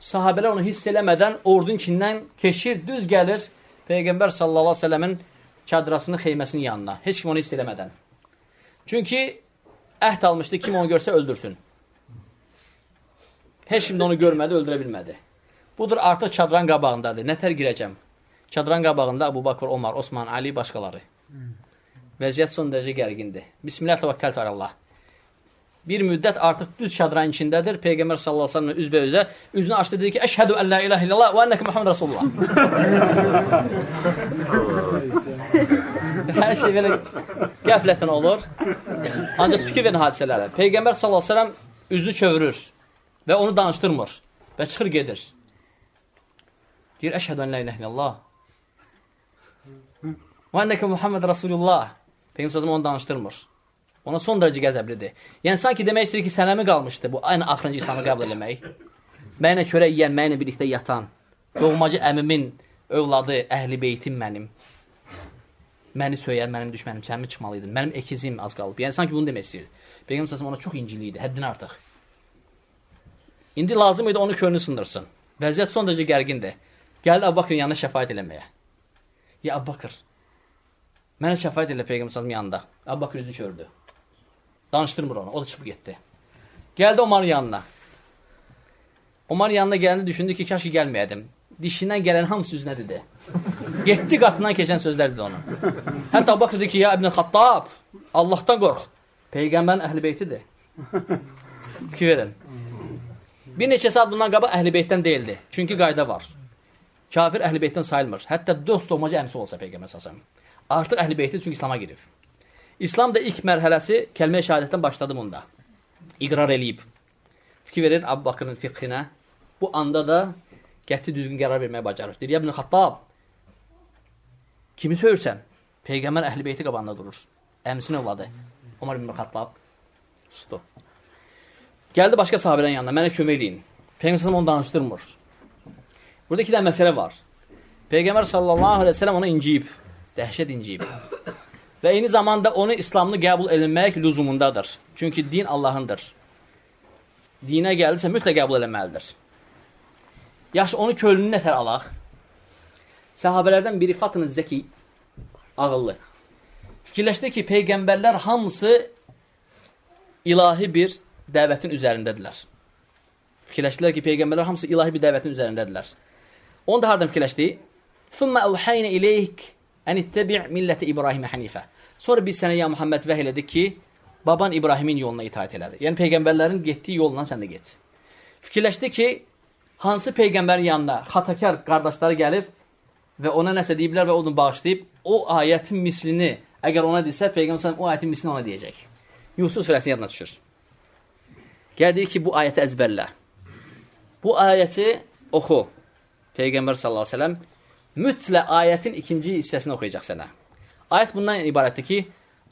sahabələr onu hiss eləmədən ordun içindən keçir, düz gəlir Peyğəmbər sallallahu əleyhi və səlləmin çadırasının xeyməsinin yanına. Heç kim onu hiss eləmədən. Çünki əhd almışdı kim onu görsə öldürsün. Heç kim də onu görmədi, öldürə bilmədi. Budur artıq çadran qabağındadır. Nətər girəcəm? Çadran qabağında Əbu Bakır, Omar, Osman, Ali, başqaları. Vəziyyət son dərəcə gərgindir. Bismillah təvəkkəl Allah bir müddət artıq düz şadranın içindədir. Peyğəmbər sallallahu əleyhi və səlləm üzbə üzə üzünü açdı dedi ki: "Əşhədü en la ilahe illallah və enneke Muhammed Rasulullah." *laughs* Hər şey belə qəflətən olur. Ancaq fikir verin hadisələrə. Peyğəmbər sallallahu əleyhi və səlləm üzünü çevirir və onu danışdırmır və çıxır gedir. Deyir: "Əşhədü en la ilahe illallah və enneke Muhammed Rasulullah." Peyğəmbər onu danışdırmır. Ona son dərəcə qəzəblidir. Yəni, sanki demək istəyir ki, sənəmi qalmışdı bu ən axırıncı İslamı qəbul eləmək. Mənə çörək yiyən, mənə birlikdə yatan, doğmacı əmimin övladı, əhli beytim mənim. Məni söyər, mənim düşmənim, sən mi çıxmalıydın? Mənim ekizim az qalıb. Yəni, sanki bunu demək istəyir. Peyğəmbər səsəm ona çox incili idi, həddindən artıq. İndi lazım idi onu körünü sındırsın. Vəziyyət son dərəcə gərgindir. Gəldi Abbaqın yanına şəfayət eləməyə. Ya Abbaqır, mənə şəfayət elə Peyğəmbər səsəm yanında. Abbaqır üzünü kördü. Danışdırmır onu. O da çıxıb getdi. Gəldi Omarın yanına. Omar yanına gələndə düşündü ki, kaş ki gəlməyədim. Dişindən gələn hamısı üzünə dedi. Getdi qatından keçən sözlər dedi onu. Hətta Bakr dedi ki, ya İbn Xattab, Allahdan qorx. Peyğəmbərin əhl-i beytidir. Fikir verin. Bir neçə saat bundan qabaq əhl-i beytdən deyildi. Çünki qayda var. Kafir əhl-i beytdən sayılmır. Hətta dost olmacı əmsi olsa Peyğəmbər səsəm. Artıq əhl-i beytdir çünki İslama girib. İslam da ilk mərhələsi kəlmə şəhadətdən başladı bunda. İqrar eləyib. Fikir verir Abu Bakırın fiqhinə. Bu anda da qəti düzgün qərar verməyə bacarır. Deyir, İbn Xattab, kimi söyürsən? Peyğəmbər əhl-i beyti qabanda durur. Əmsin övladı. Omar ibn Xattab sustu. Gəldi başqa sahabələrin yanına, mənə kömək eləyin. Peyğəmbər onu danışdırmır. Burada iki dənə məsələ var. Peyğəmbər sallallahu aleyhi ve sellem onu inciyib. Dəhşət inciyib. Və eyni zamanda onu İslamını qəbul edilmək lüzumundadır. Çünki din Allahındır. Dinə gəlirsə mütləq qəbul eləməlidir. Yaxşı, onu kölünü nətər alaq? Səhabələrdən biri Fatını Zəki, ağıllı. Fikirləşdi ki, peyğəmbərlər hamısı ilahi bir dəvətin üzərindədirlər. Fikirləşdilər ki, peyğəmbərlər hamısı ilahi bir dəvətin üzərindədirlər. Onu da hardan fikirləşdi? Thumma əvhəynə iləyik ən ittəbi' milləti İbrahimə hənifə. Sonra biz sənə, ya Muhammed, vəh elədik ki, baban İbrahimin yoluna itaət elədi. Yəni, peyğəmbərlərin getdiyi yolla sən də get. Fikirləşdi ki, hansı peyğəmbərin yanına xatakar qardaşları gəlib və ona nəsə deyiblər və onu bağışlayıb, o ayətin mislini əgər ona desə, peyğəmbər o ayətin mislini ona deyəcək. Yusuf surəsinin yadına düşür. Gəl deyir ki, bu ayəti əzbərlə. Bu ayəti oxu. Peyğəmbər sallallahu əleyhi və səlləm mütlə ayətin ikinci hissəsini oxuyacaq sənə. Ayət bundan ibarətdir ki,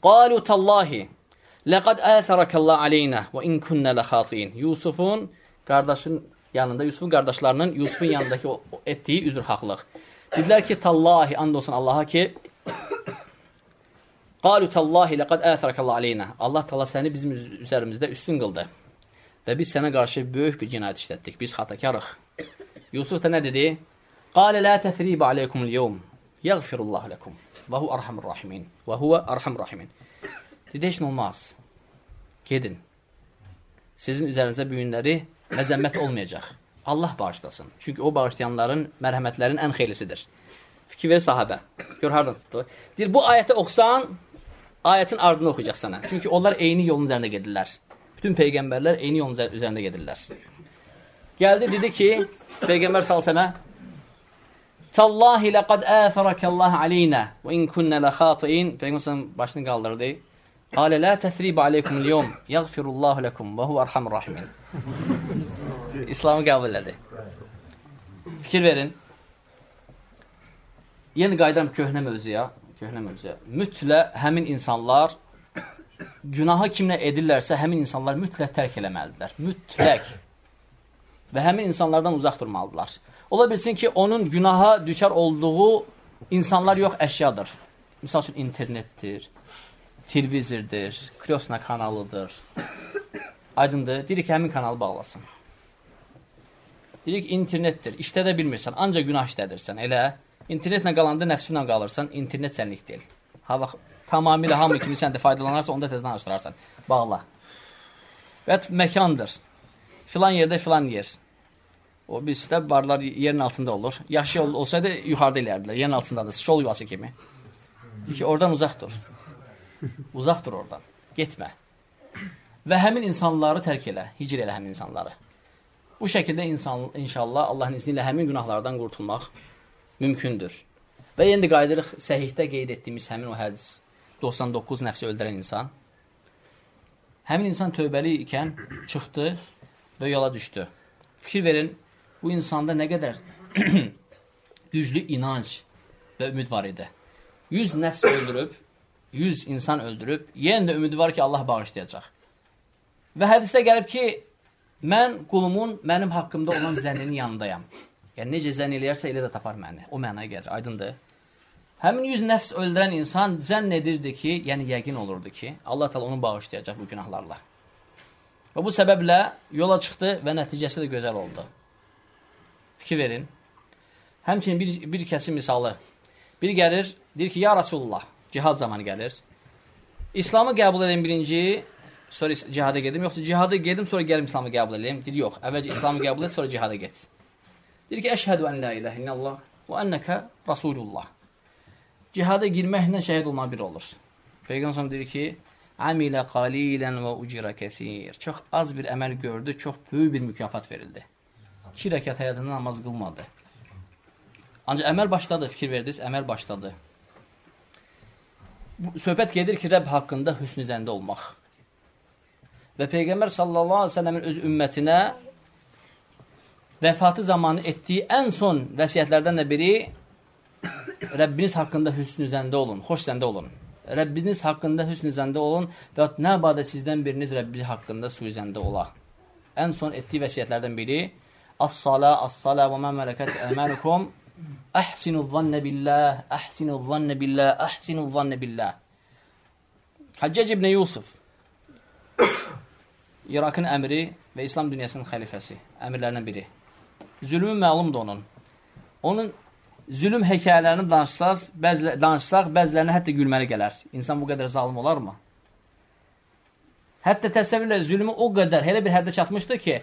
Qalu tallahi laqad atharakallahu aleyna və in kunna laxatin. Yusufun qardaşın yanında, Yusufun qardaşlarının Yusufun yanındakı o, o etdiyi üzr haqlıq. Dedilər ki, tallahi and olsun Allaha ki, Qalu tallahi laqad atharakallahu aleyna. Allah Taala səni bizim üzərimizdə üstün qıldı. Və biz sənə qarşı böyük bir cinayət işlətdik. Biz xatakarıq. Yusuf da nə dedi? Qalə la təthriba aleykumul yevm. Yaghfirullah lakum. Və hu arhamur rahimin. Və huve arhamur rahimin. Dedi, heç nə olmaz. Gedin. Sizin üzərinizə bu günləri məzəmmət olmayacaq. Allah bağışlasın. Çünki o bağışlayanların mərhəmətlərin ən xeylisidir. Fikir ver sahabə. Gör hardan tutdu. Deyir, bu ayəti oxusan, ayətin ardını oxuyacaq sənə. Çünki onlar eyni yolun üzərində gedirlər. Bütün peyğəmbərlər eyni yolun üzərində gedirlər. Gəldi, dedi ki, Peyğəmbər salsəmə, Tallahi laqad atharakallah aleyna və in kunna la xatiin. Peyğəmbər başını qaldırdı. Qalə la təsrib aleykum al-yawm, yaghfirullahu lakum və huve arhamur rahimin. İslamı qəbul elədi. Fikir verin. Yenə qayıdıram köhnə mövzuya, köhnə mövzuya. Mütlə həmin insanlar günahı kimlə edirlərsə, həmin insanlar mütləq tərk eləməlidirlər. Mütləq. Və həmin insanlardan uzaq durmalıdırlar. Ola bilsin ki, onun günaha düşər olduğu insanlar yox, əşyadır. Misal üçün, internetdir, televizordir, kriosna kanalıdır. Aydındır. Deyirik ki, həmin kanalı bağlasın. Deyirik internetdir. İşlədə bilmirsən, ancaq günah işlədirsən. Elə internetlə qalanda nəfsinlə qalırsan, internet sənlik deyil. Ha, bax, tamamilə hamı kimi sən də faydalanarsa, onda tezdən açdırarsan. Bağla. Və məkandır. Filan yerdə filan yer. O bizdə barlar yerin altında olur. Yaşı ol olsaydı yuxarıda eləyərdilər. Yerin altındadır. Şol yuvası kimi. Ki, oradan uzaq dur. Uzaq dur oradan. Getmə. Və həmin insanları tərk elə. Hicr elə həmin insanları. Bu şəkildə insan, inşallah Allahın izni ilə həmin günahlardan qurtulmaq mümkündür. Və də qayıdırıq səhihdə qeyd etdiyimiz həmin o hədis. 99 nəfsi öldürən insan. Həmin insan tövbəli ikən çıxdı və yola düşdü. Fikir verin, bu insanda nə qədər *clears throat* güclü inanc və ümid var idi. 100 nəfs öldürüb, 100 insan öldürüb, yenə də ümidi var ki, Allah bağışlayacaq. Və hədisdə gəlib ki, mən qulumun mənim haqqımda olan zənninin yanındayam. Yəni, necə zənn eləyərsə, elə də tapar məni. O mənaya gəlir, aydındır. Həmin 100 nəfs öldürən insan zənn edirdi ki, yəni yəqin olurdu ki, Allah təala onu bağışlayacaq bu günahlarla. Və bu səbəblə yola çıxdı və nəticəsi də gözəl oldu. Fikir verin. Həmçinin bir, bir kəsin misalı. Bir gəlir, deyir ki, ya Rasulullah, cihad zamanı gəlir. İslamı qəbul edin birinci, sonra cihada gedim, yoxsa cihada gedim, sonra gəlim İslamı qəbul edeyim. Deyir, yox, əvvəlcə İslamı qəbul et, sonra cihada get. Deyir ki, əşhədü ən la iləhə innəllah və ennəkə Rasulullah. Cihada girməklə şəhid olma bir olur. Peyğəmbər deyir ki, Amilə qalilən və ucira kəsir. Çox az bir əməl gördü, çox böyük bir mükafat verildi. 2 rəkat həyatında namaz qılmadı. Ancaq əməl başladı, fikir verdiniz, əməl başladı. Söhbət gedir ki, Rəbb haqqında hüsnü zəndə olmaq. Və Peyğəmbər sallallahu aleyhi ve səlləmin öz ümmətinə vəfatı zamanı etdiyi ən son vəsiyyətlərdən də biri Rəbbiniz haqqında hüsnü zəndə olun, xoş zəndə olun. Rəbbiniz haqqında hüsnü zəndə olun və nə badə sizdən biriniz Rəbbi haqqında suizəndə ola. Ən son etdiyi vəsiyyətlərdən biri As-sala, as-sala və mə mələkət əməlukum Əhsinu zannə billah, əhsinu zannə billah, əhsinu zannə billah. Həccac ibn Yusuf İraqın əmri və İslam dünyasının xəlifəsi, əmirlərindən biri. Zülmü məlumdur onun. Onun zülüm hekayələrini danışsaq, bəzilə, danışsaq, bəzilərinə hətta gülməli gələr. İnsan bu qədər zalım olarmı? Hətta təsəvvürlə zülmü o qədər elə bir həddə çatmışdı ki,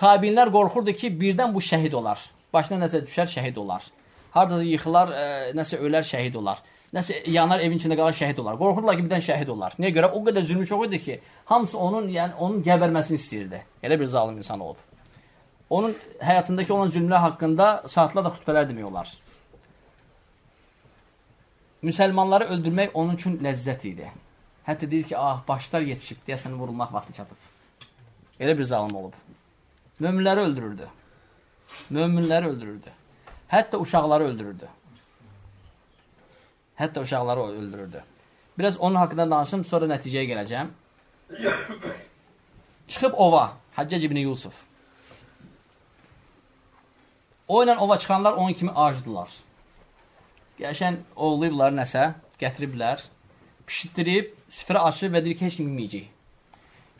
tabinlər qorxurdu ki, birdən bu şəhid olar. Başına nəsə düşər, şəhid olar. Hardasa yıxılar, ə, nəsə ölər, şəhid olar. Nəsə yanar evin içində qalar, şəhid olar. Qorxurdular ki, birdən şəhid olar. Niyə görə? O qədər zülmü çox idi ki, hamısı onun, yəni onun gəbərməsini istəyirdi. Elə bir zalım insan olub. Onun həyatındakı olan zülmlər haqqında saatlarla xütbələr demək olar. Müsəlmanları öldürmək onun üçün ləzzət idi. Hətta deyir ki, ah, başlar yetişib, deyəsən vurulmaq vaxtı çatıb. Elə bir zalım olub. Möminləri öldürürdü. Möminləri öldürürdü. Hətta uşaqları öldürürdü. Hətta uşaqları öldürürdü. Biraz onun haqqında danışım, sonra nəticəyə gələcəm. Çıxıb ova, Həccac ibn Yusuf. O ilə ova çıxanlar onun kimi acdılar. Qəşən ovlayıblar nəsə, gətiriblər, pişitdirib, süfrə açıb və deyir ki, heç kim yeməyəcək.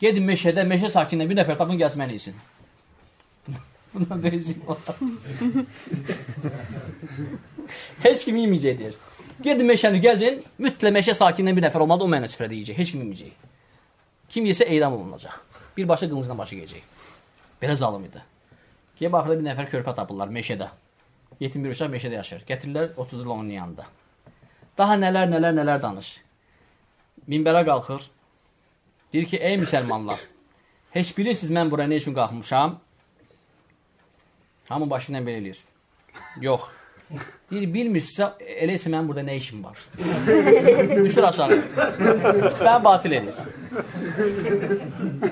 Gedin meşədə, meşə sakinlə bir nəfər tapın gəlsin mənə yesin. Buna olar. heç kim yeməyəcək deyir. Gedin meşəni gəzin, mütlə meşə sakindən bir nəfər olmalı, o mənə süfrədə yeyəcək, heç kim yeməyəcək. Kim yesə eydam olunacaq. Birbaşa qılıncla başı gələcək. Belə zalım idi. Ki, baxırda bir nəfər körpə tapırlar meşədə. Yetim bir uşaq meşədə yaşayır. Gətirirlər 30 il onun yanında. Daha nələr, nələr, nələr danış. Minbərə qalxır. Deyir ki, ey müsəlmanlar, heç bilirsiniz mən bura nə üçün qalxmışam? Hamı başı ilə belə eləyir. Yox. Deyir, bilmirsinizsə, elə isə mənim burada nə işim var? Düşür aşağı. Kütbəni batil edir.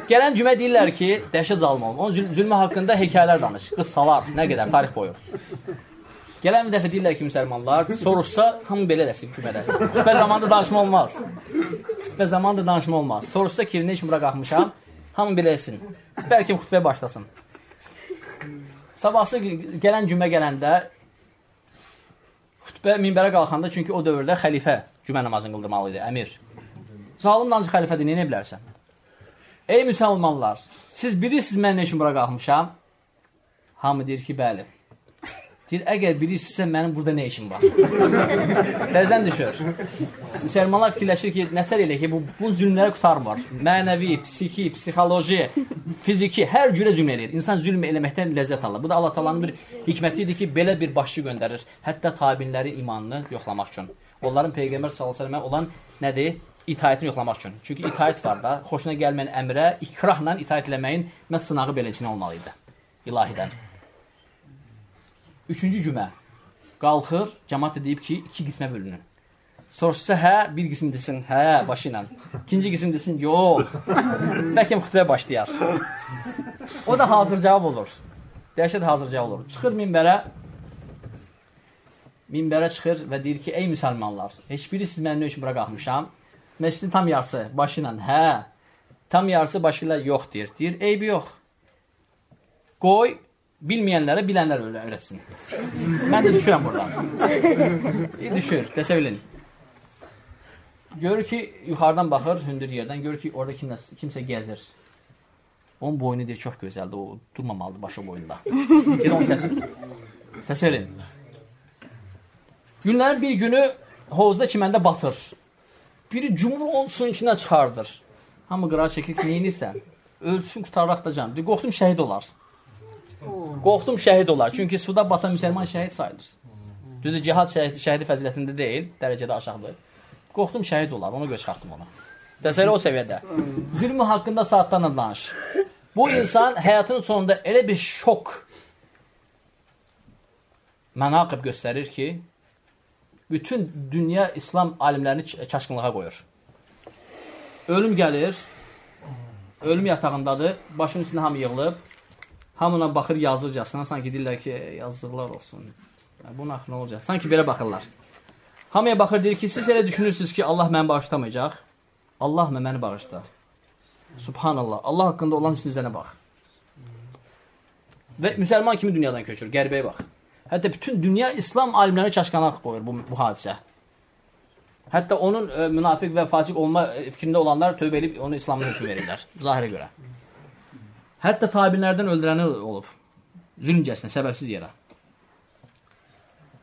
Gələn cümə deyirlər ki, dəhşət zalım olun. Onun zül zülmü haqqında hekayələr danış, qıssalar, nə qədər, tarix boyu. Gələn bir dəfə deyirlər ki, müsəlmanlar, soruşsa, hamı belə eləsin kümədə. Xütbə zamanında danışma olmaz. Xütbə zamanında danışma olmaz. Soruşsa ki, nə üçün bura qalxmışam, hamı belə eləsin. Bəlkə xütbə başlasın. Sabahsı gələn cümə gələndə xütbə minbərə qalxanda çünki o dövrdə xəlifə cümə namazını qıldırmalı idi, əmir. Zalim ancaq xəlifədir, nə bilərsən? Ey müsəlmanlar, siz bilirsiniz mən nə üçün bura qalxmışam? Hamı deyir ki, bəli. Deyir, əgər bilirsinizsə mənim burada nə işim var? *laughs* Təzdən düşür. Müsəlmanlar fikirləşir ki, nətər elə ki, bu, bu zülmləri qutarmır. Mənəvi, psixi, psixoloji, fiziki, hər cürə zülm eləyir. İnsan zülm eləməkdən ləzzət alır. Bu da Allah talanın bir hikməti idi ki, belə bir başçı göndərir. Hətta tabinlərin imanını yoxlamaq üçün. Onların Peyğəmbər s.ə.və olan nədir? İtaətini yoxlamaq üçün. Çünki itaət var da, xoşuna gəlməyən əmrə ikrahla itaət eləməyin məhz sınağı beləcinə olmalı idi. İlahidən. Üçüncü cümə. Qalxır, cəmaat da deyib ki, iki qismə bölünün. Soruşsa hə, bir qism desin hə, başı ilə. İkinci qism desin yox. Bəlkə xütbəyə başlayar. O da hazır cavab olur. Dəhşət hazır cavab olur. Çıxır minbərə, minbərə çıxır və deyir ki, ey müsəlmanlar, heç biri siz mənim üçün bura qalxmışam? Məscidin tam yarısı başı ilə hə, tam yarısı başı ilə yox deyir. Deyir, eybi yox. Qoy bilməyənlərə bilənlər öyrətsin. Mən də düşürəm buradan. *laughs* İyi düşür, təsəvvür edin. Görür ki, yuxarıdan baxır, hündür yerdən, görür ki, orada kimsə, kimsə gəzir. Onun boynu deyir, çox gözəldir, o durmamalıdır başı boyunda. Deyir, *laughs* onu kəsir. Təsəvvür edin. Günlərin bir günü hovuzda çiməndə batır. Biri cumur onun suyun içinə çıxardır. Hamı qırağa çəkir ki, neyinirsən? Ölsün, qutaraq da can. Deyir, qorxdum şəhid olar. Qorxdum şəhid olar. Çünki suda batan müsəlman şəhid sayılır. Düzdür, cihad şəhidi, şəhidi fəzilətində deyil, dərəcədə aşağıdır. Qorxdum şəhid olar, ona görə çıxartdım onu. Təsəvvür o səviyyədə. Zülmü haqqında saatlarla danış. Bu insan həyatının sonunda elə bir şok mənaqib göstərir ki, bütün dünya İslam alimlərini çaşqınlığa qoyur. Ölüm gəlir, ölüm yatağındadır, başının üstündə hamı yığılıb, hamına baxır yazırcasına, sanki deyirlər ki, yazıqlar olsun. Bunun axı nə olacaq? Sanki belə baxırlar. Hamıya baxır, deyir ki, siz elə düşünürsünüz ki, Allah məni bağışlamayacaq. Allah mı məni bağışlar? Subhanallah. Allah haqqında olan hüsnüzənə bax. Və müsəlman kimi dünyadan köçür, qərbəyə bax. Hətta bütün dünya İslam alimləri çaşqanaq qoyur bu, bu hadisə. Hətta onun e, münafiq və fasik olma e, fikrində olanlar tövbə edib onu İslamın hökm verirlər, zahirə görə. Hətta tabinlərdən öldürəni olub. Zülmcəsinə, səbəbsiz yerə.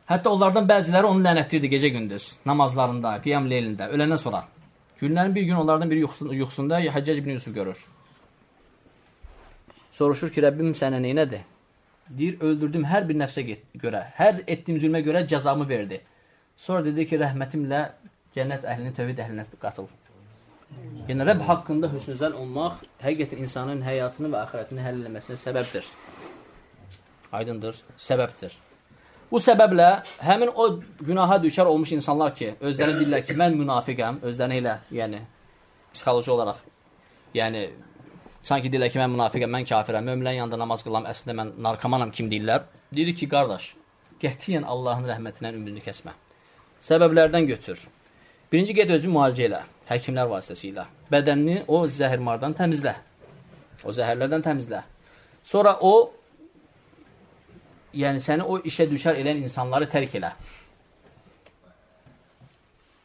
Hətta onlardan bəziləri onu lənətdirdi gecə gündüz, namazlarında, qiyam leylində, öləndən sonra. Günlərin bir gün onlardan biri yuxusunda, yuxusunda Həccac ibn Yusuf görür. Soruşur ki, Rəbbim sənə neynədir? Deyir, öldürdüm hər bir nəfsə görə, hər etdiyim zülmə görə cəzamı verdi. Sonra dedi ki, rəhmətimlə cənnət əhlini, tövhid əhlinə qatıl. Yəni, Rəbb haqqında hüsnüzən olmaq həqiqətən insanın həyatını və axirətini həll eləməsinə səbəbdir. Aydındır, səbəbdir. Bu səbəblə həmin o günaha düşər olmuş insanlar ki, özləri deyirlər ki, mən münafiqəm, özlərini elə, yəni psixoloji olaraq, yəni sanki deyirlər ki, mən münafiqəm, mən kafirəm, möminlərin yanında namaz qılam, əslində mən narkomanam kim deyirlər. Deyir ki, qardaş, qətiyyən Allahın rəhmətindən ümidini kəsmə. Səbəblərdən götür. Birinci get özünü müalicə elə, həkimlər vasitəsilə. Bədənini o zəhirmardan təmizlə. O zəhərlərdən təmizlə. Sonra o yəni səni o işə düşər edən insanları tərk elə.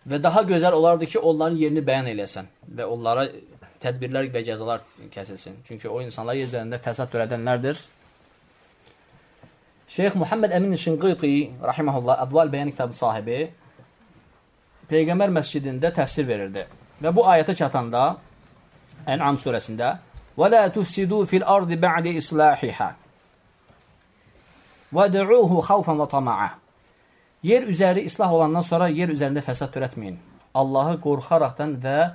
Və daha gözəl olardı ki, onların yerini bəyan eləsən və onlara tədbirlər və cəzalar kəsilsin. Çünki o insanlar yer üzərində fəsad törədənlərdir. Şeyx Muhammed Əmin Şinqiti rahimehullah Adval Bəyan kitabı sahibi Peyğəmbər məscidində təfsir verirdi. Və bu ayətə çatanda En'am surəsində "Və la tufsidu fil ardı ba'de islahiha və du'uhu xawfan və tama'a." Yer üzəri islah olandan sonra yer üzərində fəsad törətməyin. Allahı qorxaraqdan və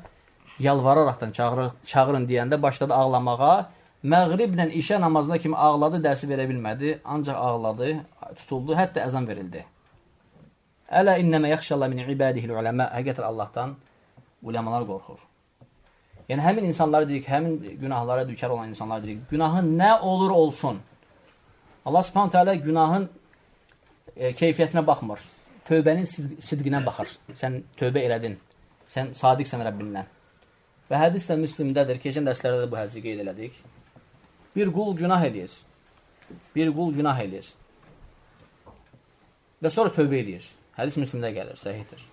yalvararaqdan çağırın, çağırın deyəndə başladı ağlamağa. Məğriblə işə namazına kimi ağladı, dərsi verə bilmədi, ancaq ağladı, tutuldu, hətta əzan verildi. Ələ innəmə yaxşallah min ibadihil uləmə. Həqiqətən Allahdan uləmalar qorxur. Yəni, həmin insanları dedik, həmin günahlara düşər olan insanlar dedik, günahın nə olur olsun, Allah subhanət hələ günahın e, keyfiyyətinə baxmır. Tövbənin sidqinə baxır. Sən tövbə elədin. Sən sadiqsən Rəbbindən. Və hədis də müslimdədir. Keçən dərslərdə də bu hədisi qeyd elədik. Bir qul günah eləyir. Bir qul günah eləyir. Və sonra tövbə eləyir. Hədis müslimdə gəlir, səhihdir.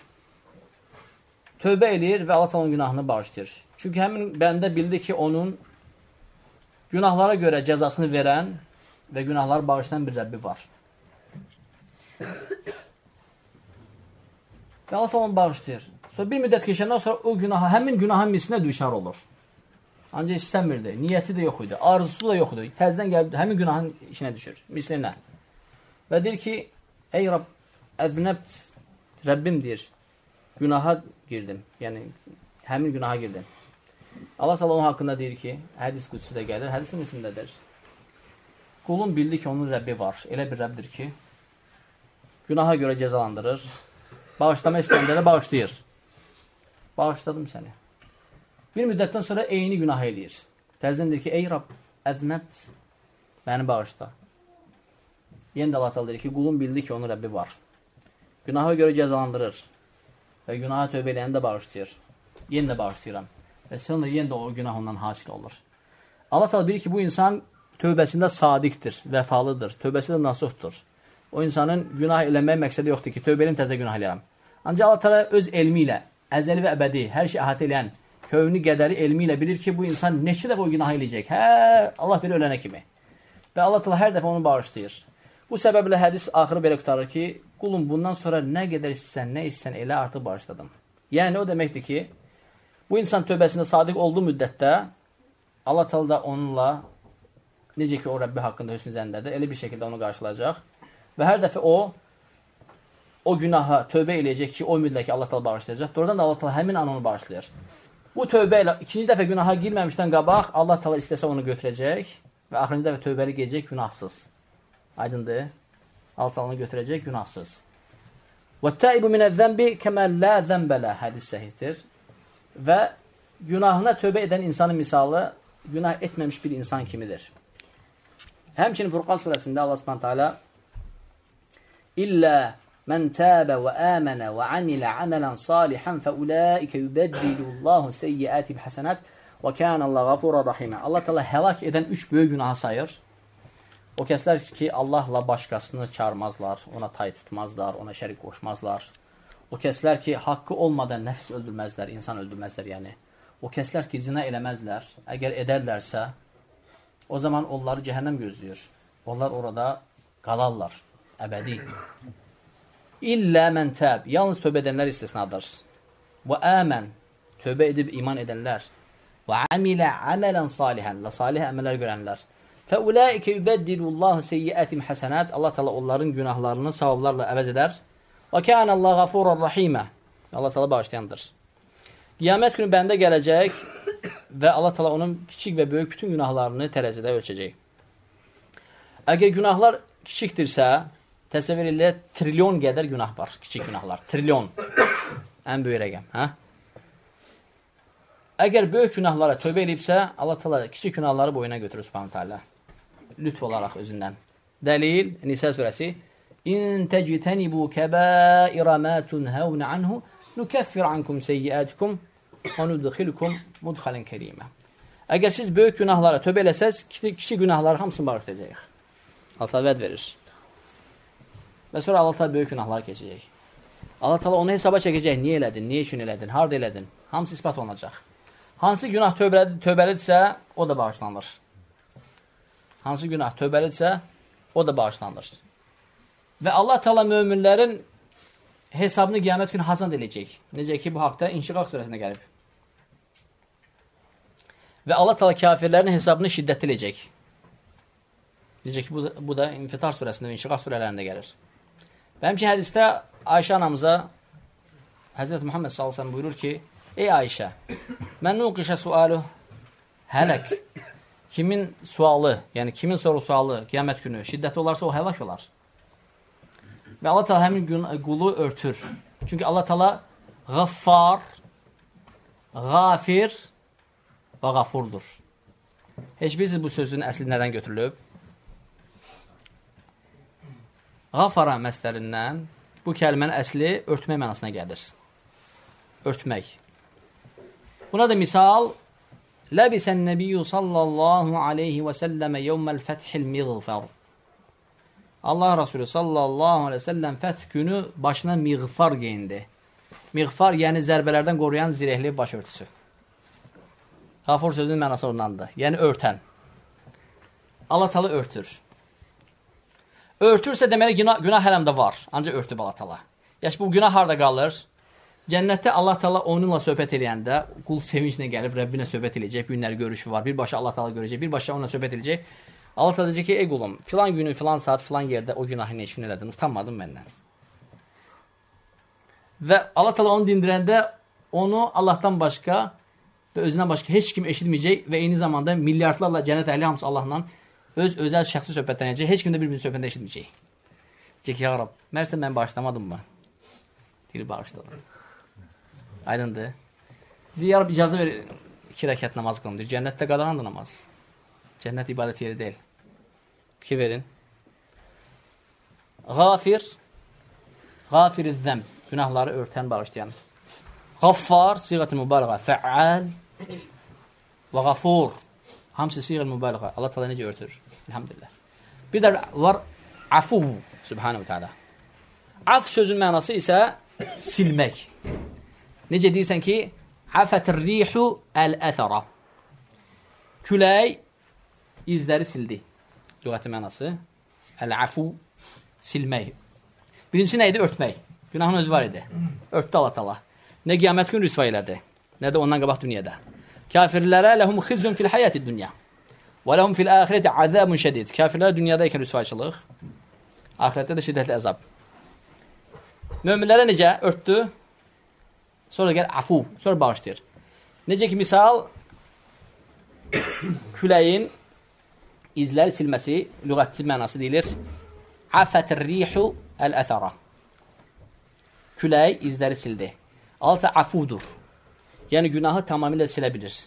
Tövbə eləyir və Allah onun günahını bağışlayır. Çünki həmin bəndə bildi ki, onun günahlara görə cəzasını verən və günahları bağışlayan bir Rəbbi var. *coughs* Və Allah onu bağışlayır. Sonra bir müddət keçəndən sonra o günaha, həmin günahın misinə düşər olur. Ancaq istəmirdi, niyyəti də yox idi, arzusu da yox idi. Təzdən gəlib həmin günahın işinə düşür, mislinə. Və deyir ki, ey Rab, ədvinəbt, Rəbbim deyir, günaha girdim. Yəni, həmin günaha girdim. Allah Allah onun haqqında deyir ki, hədis qüdsi də gəlir, hədis misindədir. Qulun bildi ki, onun Rəbbi var. Elə bir Rəbdir ki, günaha görə cəzalandırır. Bağışlama istəyəndə də bağışlayır. Bağışladım səni. Bir müddətdən sonra eyni günah eləyir. Təzdən deyir ki, ey Rab, ədnət, məni bağışla. Yenə də Allah deyir ki, qulun bildi ki, onun Rəbbi var. Günaha görə cəzalandırır və günaha tövbə eləyəni də bağışlayır. Yenə də bağışlayıram. Və sonra yenə də o günah ondan hasil olur. Allah təala bilir ki, bu insan tövbəsində sadiqdir, vəfalıdır, tövbəsi də nasuhdur. O insanın günah eləmək məqsədi yoxdur ki, tövbə elim təzə günah eləyərəm. Ancaq Allah təala öz elmi ilə, əzəli və əbədi, hər şey əhatə edən, kövni qədəri elmi ilə bilir ki, bu insan neçə dəfə o günah eləyəcək. Hə, Allah bilir ölənə kimi. Və Allah təala hər dəfə onu bağışlayır. Bu səbəblə hədis axırı belə qutarır ki, qulum bundan sonra nə qədər istəsən, nə istəsən elə artıq bağışladım. Yəni o deməkdir ki, bu insan tövbəsində sadiq olduğu müddətdə Allah təala da onunla necə ki o Rəbbi haqqında hüsn zəndədir, elə bir şəkildə onu qarşılayacaq. Və hər dəfə o o günaha tövbə eləyəcək ki, o ümidlə ki, Allah təala bağışlayacaq. Doğrudan da Allah təala həmin an onu bağışlayır. Bu tövbə ilə ikinci dəfə günaha girməmişdən qabaq Allah təala istəsə onu götürəcək və axırıncı dəfə tövbəli gedəcək günahsız. Aydındır? Allah təala onu götürəcək günahsız. وَالتَّائِبُ مِنَ الذَّنْبِ كَمَا لَا ذَنْبَ لَهُ hədis səhihdir. Və günahına tövbə edən insanın misalı günah etməmiş bir insan kimidir. Həmçinin Furqan surəsində Allah Subhanahu taala illə mən təbə və əmənə və amilə əmələn salihan fəulaikə yubəddilullahu seyyiəti bihəsənət və kənə Allah qafura rahimə. Allah təala həlak edən üç böyük günahı sayır. O kəslər ki, Allahla başqasını çağırmazlar, ona tay tutmazlar, ona şərik qoşmazlar. O kəslər ki, haqqı olmadan nəfs öldürməzlər, insan öldürməzlər, yəni. O kəslər ki, zina eləməzlər, əgər edərlərsə, O zaman onları cəhənnəm gözləyir. Onlar orada qalarlar, əbədi. İllə mən təb. Yalnız tövbə edənlər istisnadır. Və əmən. Tövbə edib iman edənlər. Və amilə əmələn salihən. Və salih əməllər görənlər. Fəulaikə yubəddilullahu seyyiətim həsənət. Allah təala onların günahlarını savablarla əvəz edər. Və kənəllahu ğafurur rahimə. Allah təala bağışlayandır. Qiyamət günü bəndə gələcək və Allah təala onun kiçik və böyük bütün günahlarını tərəzidə ölçəcək. Əgər günahlar kiçikdirsə, təsəvvür elə trilyon qədər günah var, kiçik günahlar. Trilyon. Ən böyük rəqəm, hə? Əgər böyük günahlara tövbə edibsə, Allah təala kiçik günahları boyuna götürür Subhanahu taala. Lütf olaraq özündən. Dəlil Nisa surəsi: "İn tectenibu kebaira ma tunhaun anhu nukaffir ankum seyyiatikum və nudkhilukum mudkhalan kerima." Əgər siz böyük günahlara tövbə eləsəz, kiçik, kiçik günahları hamısını bağışlayacağıq. Allah vəd verir. Və sonra Allah təala böyük günahlar keçəcək. Allah təala onu hesaba çəkəcək. Niyə elədin? Niyə üçün elədin? Harda elədin? Hamısı isbat olunacaq. Hansı günah tövbəli, tövbəlidirsə, o da bağışlanır. Hansı günah tövbəlidirsə, o da bağışlanır. Və Allah təala möminlərin hesabını qiyamət günü hazan edəcək. Necə ki, bu haqda İnşiqaq surəsində gəlib. Və Allah təala kafirlərin hesabını şiddətli edəcək. Necə ki, bu da, bu da İnfitar surəsində və İnşiqaq surələrində gəlir. Və həmçin hədisdə Ayşə anamıza Həzrət Muhammed sallallahu buyurur ki, Ey Ayşə, mən nuqişə sualu hələk. Kimin sualı, yəni kimin soru sualı qiyamət günü şiddətli olarsa o həlak olar. Və Allah Teala həmin gün qulu örtür. Çünki Allah Teala Ghaffar, Ghafir və Ghafurdur. Heç bilirsiniz bu sözün əsli nədən götürülüb? Ghafara məslərindən bu kəlmənin əsli örtmək mənasına gəlir. Örtmək. Buna da misal Ləbisən nəbiyyü sallallahu aleyhi və səlləmə yevməl fəthil miğfər. Allah Rasulü sallallahu aleyhi və səlləm fəth günü başına miğfar geyindi. Miğfar yəni zərbələrdən qoruyan zirehli başörtüsü. Qafur sözünün mənası ondandır. Yəni örtən. Allah talı örtür. Örtürsə deməli günah, günah hələmdə var. Ancaq örtüb Allah təala. Yaş bu günah harda qalır? Cənnətdə Allah təala onunla söhbət eləyəndə qul sevinclə gəlib Rəbbinə söhbət eləyəcək. Günlər görüşü var. Birbaşa Allah təala görəcək, birbaşa onunla söhbət eləyəcək. Allah təala deyəcək ki, ey qulum, filan günü, filan saat, filan yerdə o günahı nə üçün elədin? Utanmadın məndən. Və Allah təala onu dindirəndə onu Allahdan başqa və özündən başqa heç kim eşitməyəcək və eyni zamanda milyardlarla cənnət əhli hamısı Allahla öz özəl şəxsi söhbətlənəcək, heç kim də bir-birinin söhbətində eşitməyəcək. Deyəcək ki, ya Rab, mərsən mən bağışlamadım mı? Deyir, bağışladım. Aydındır. Deyir, ya Rab, icazə ver, iki rəkət namaz qılın. Deyir, cənnətdə qadağandır namaz. Cənnət ibadət yeri deyil. Fikir verin. Qafir, qafir-i zəm, günahları örtən, bağışlayan. Qaffar, siğət-i mübaliğə, fəal və qafur, hamısı siğət mübaliğə. Allah təala necə örtür? Elhamdülillah. Bir də var afu subhanahu taala. Af sözün mənası isə silmək. Necə deyirsən ki, afətir rihu əl-əthara. Külək izləri sildi. Lüğəti mənası əl-afu silmək. Birincisi nə idi? Örtmək. Günahın özü var idi. Örtdü Allah təala. Nə qiyamət gün rüsva elədi, nə də ondan qabaq dünyada. Kafirlərə ləhum xizun fil həyati dünya. Və ləhum fil axirəti azabun şədid. Kafirlər dünyadaykən rüsvayçılıq, axirətdə də şiddətli əzab. Möminlərə necə örtdü? Sonra gəl afu, sonra bağışlayır. Necə ki, misal *coughs* küləyin izləri silməsi, lüğətli mənası deyilir. Afətir rihu əl-əthara. Külək izləri sildi. Altı afudur. Yəni günahı tamamilə silə bilir.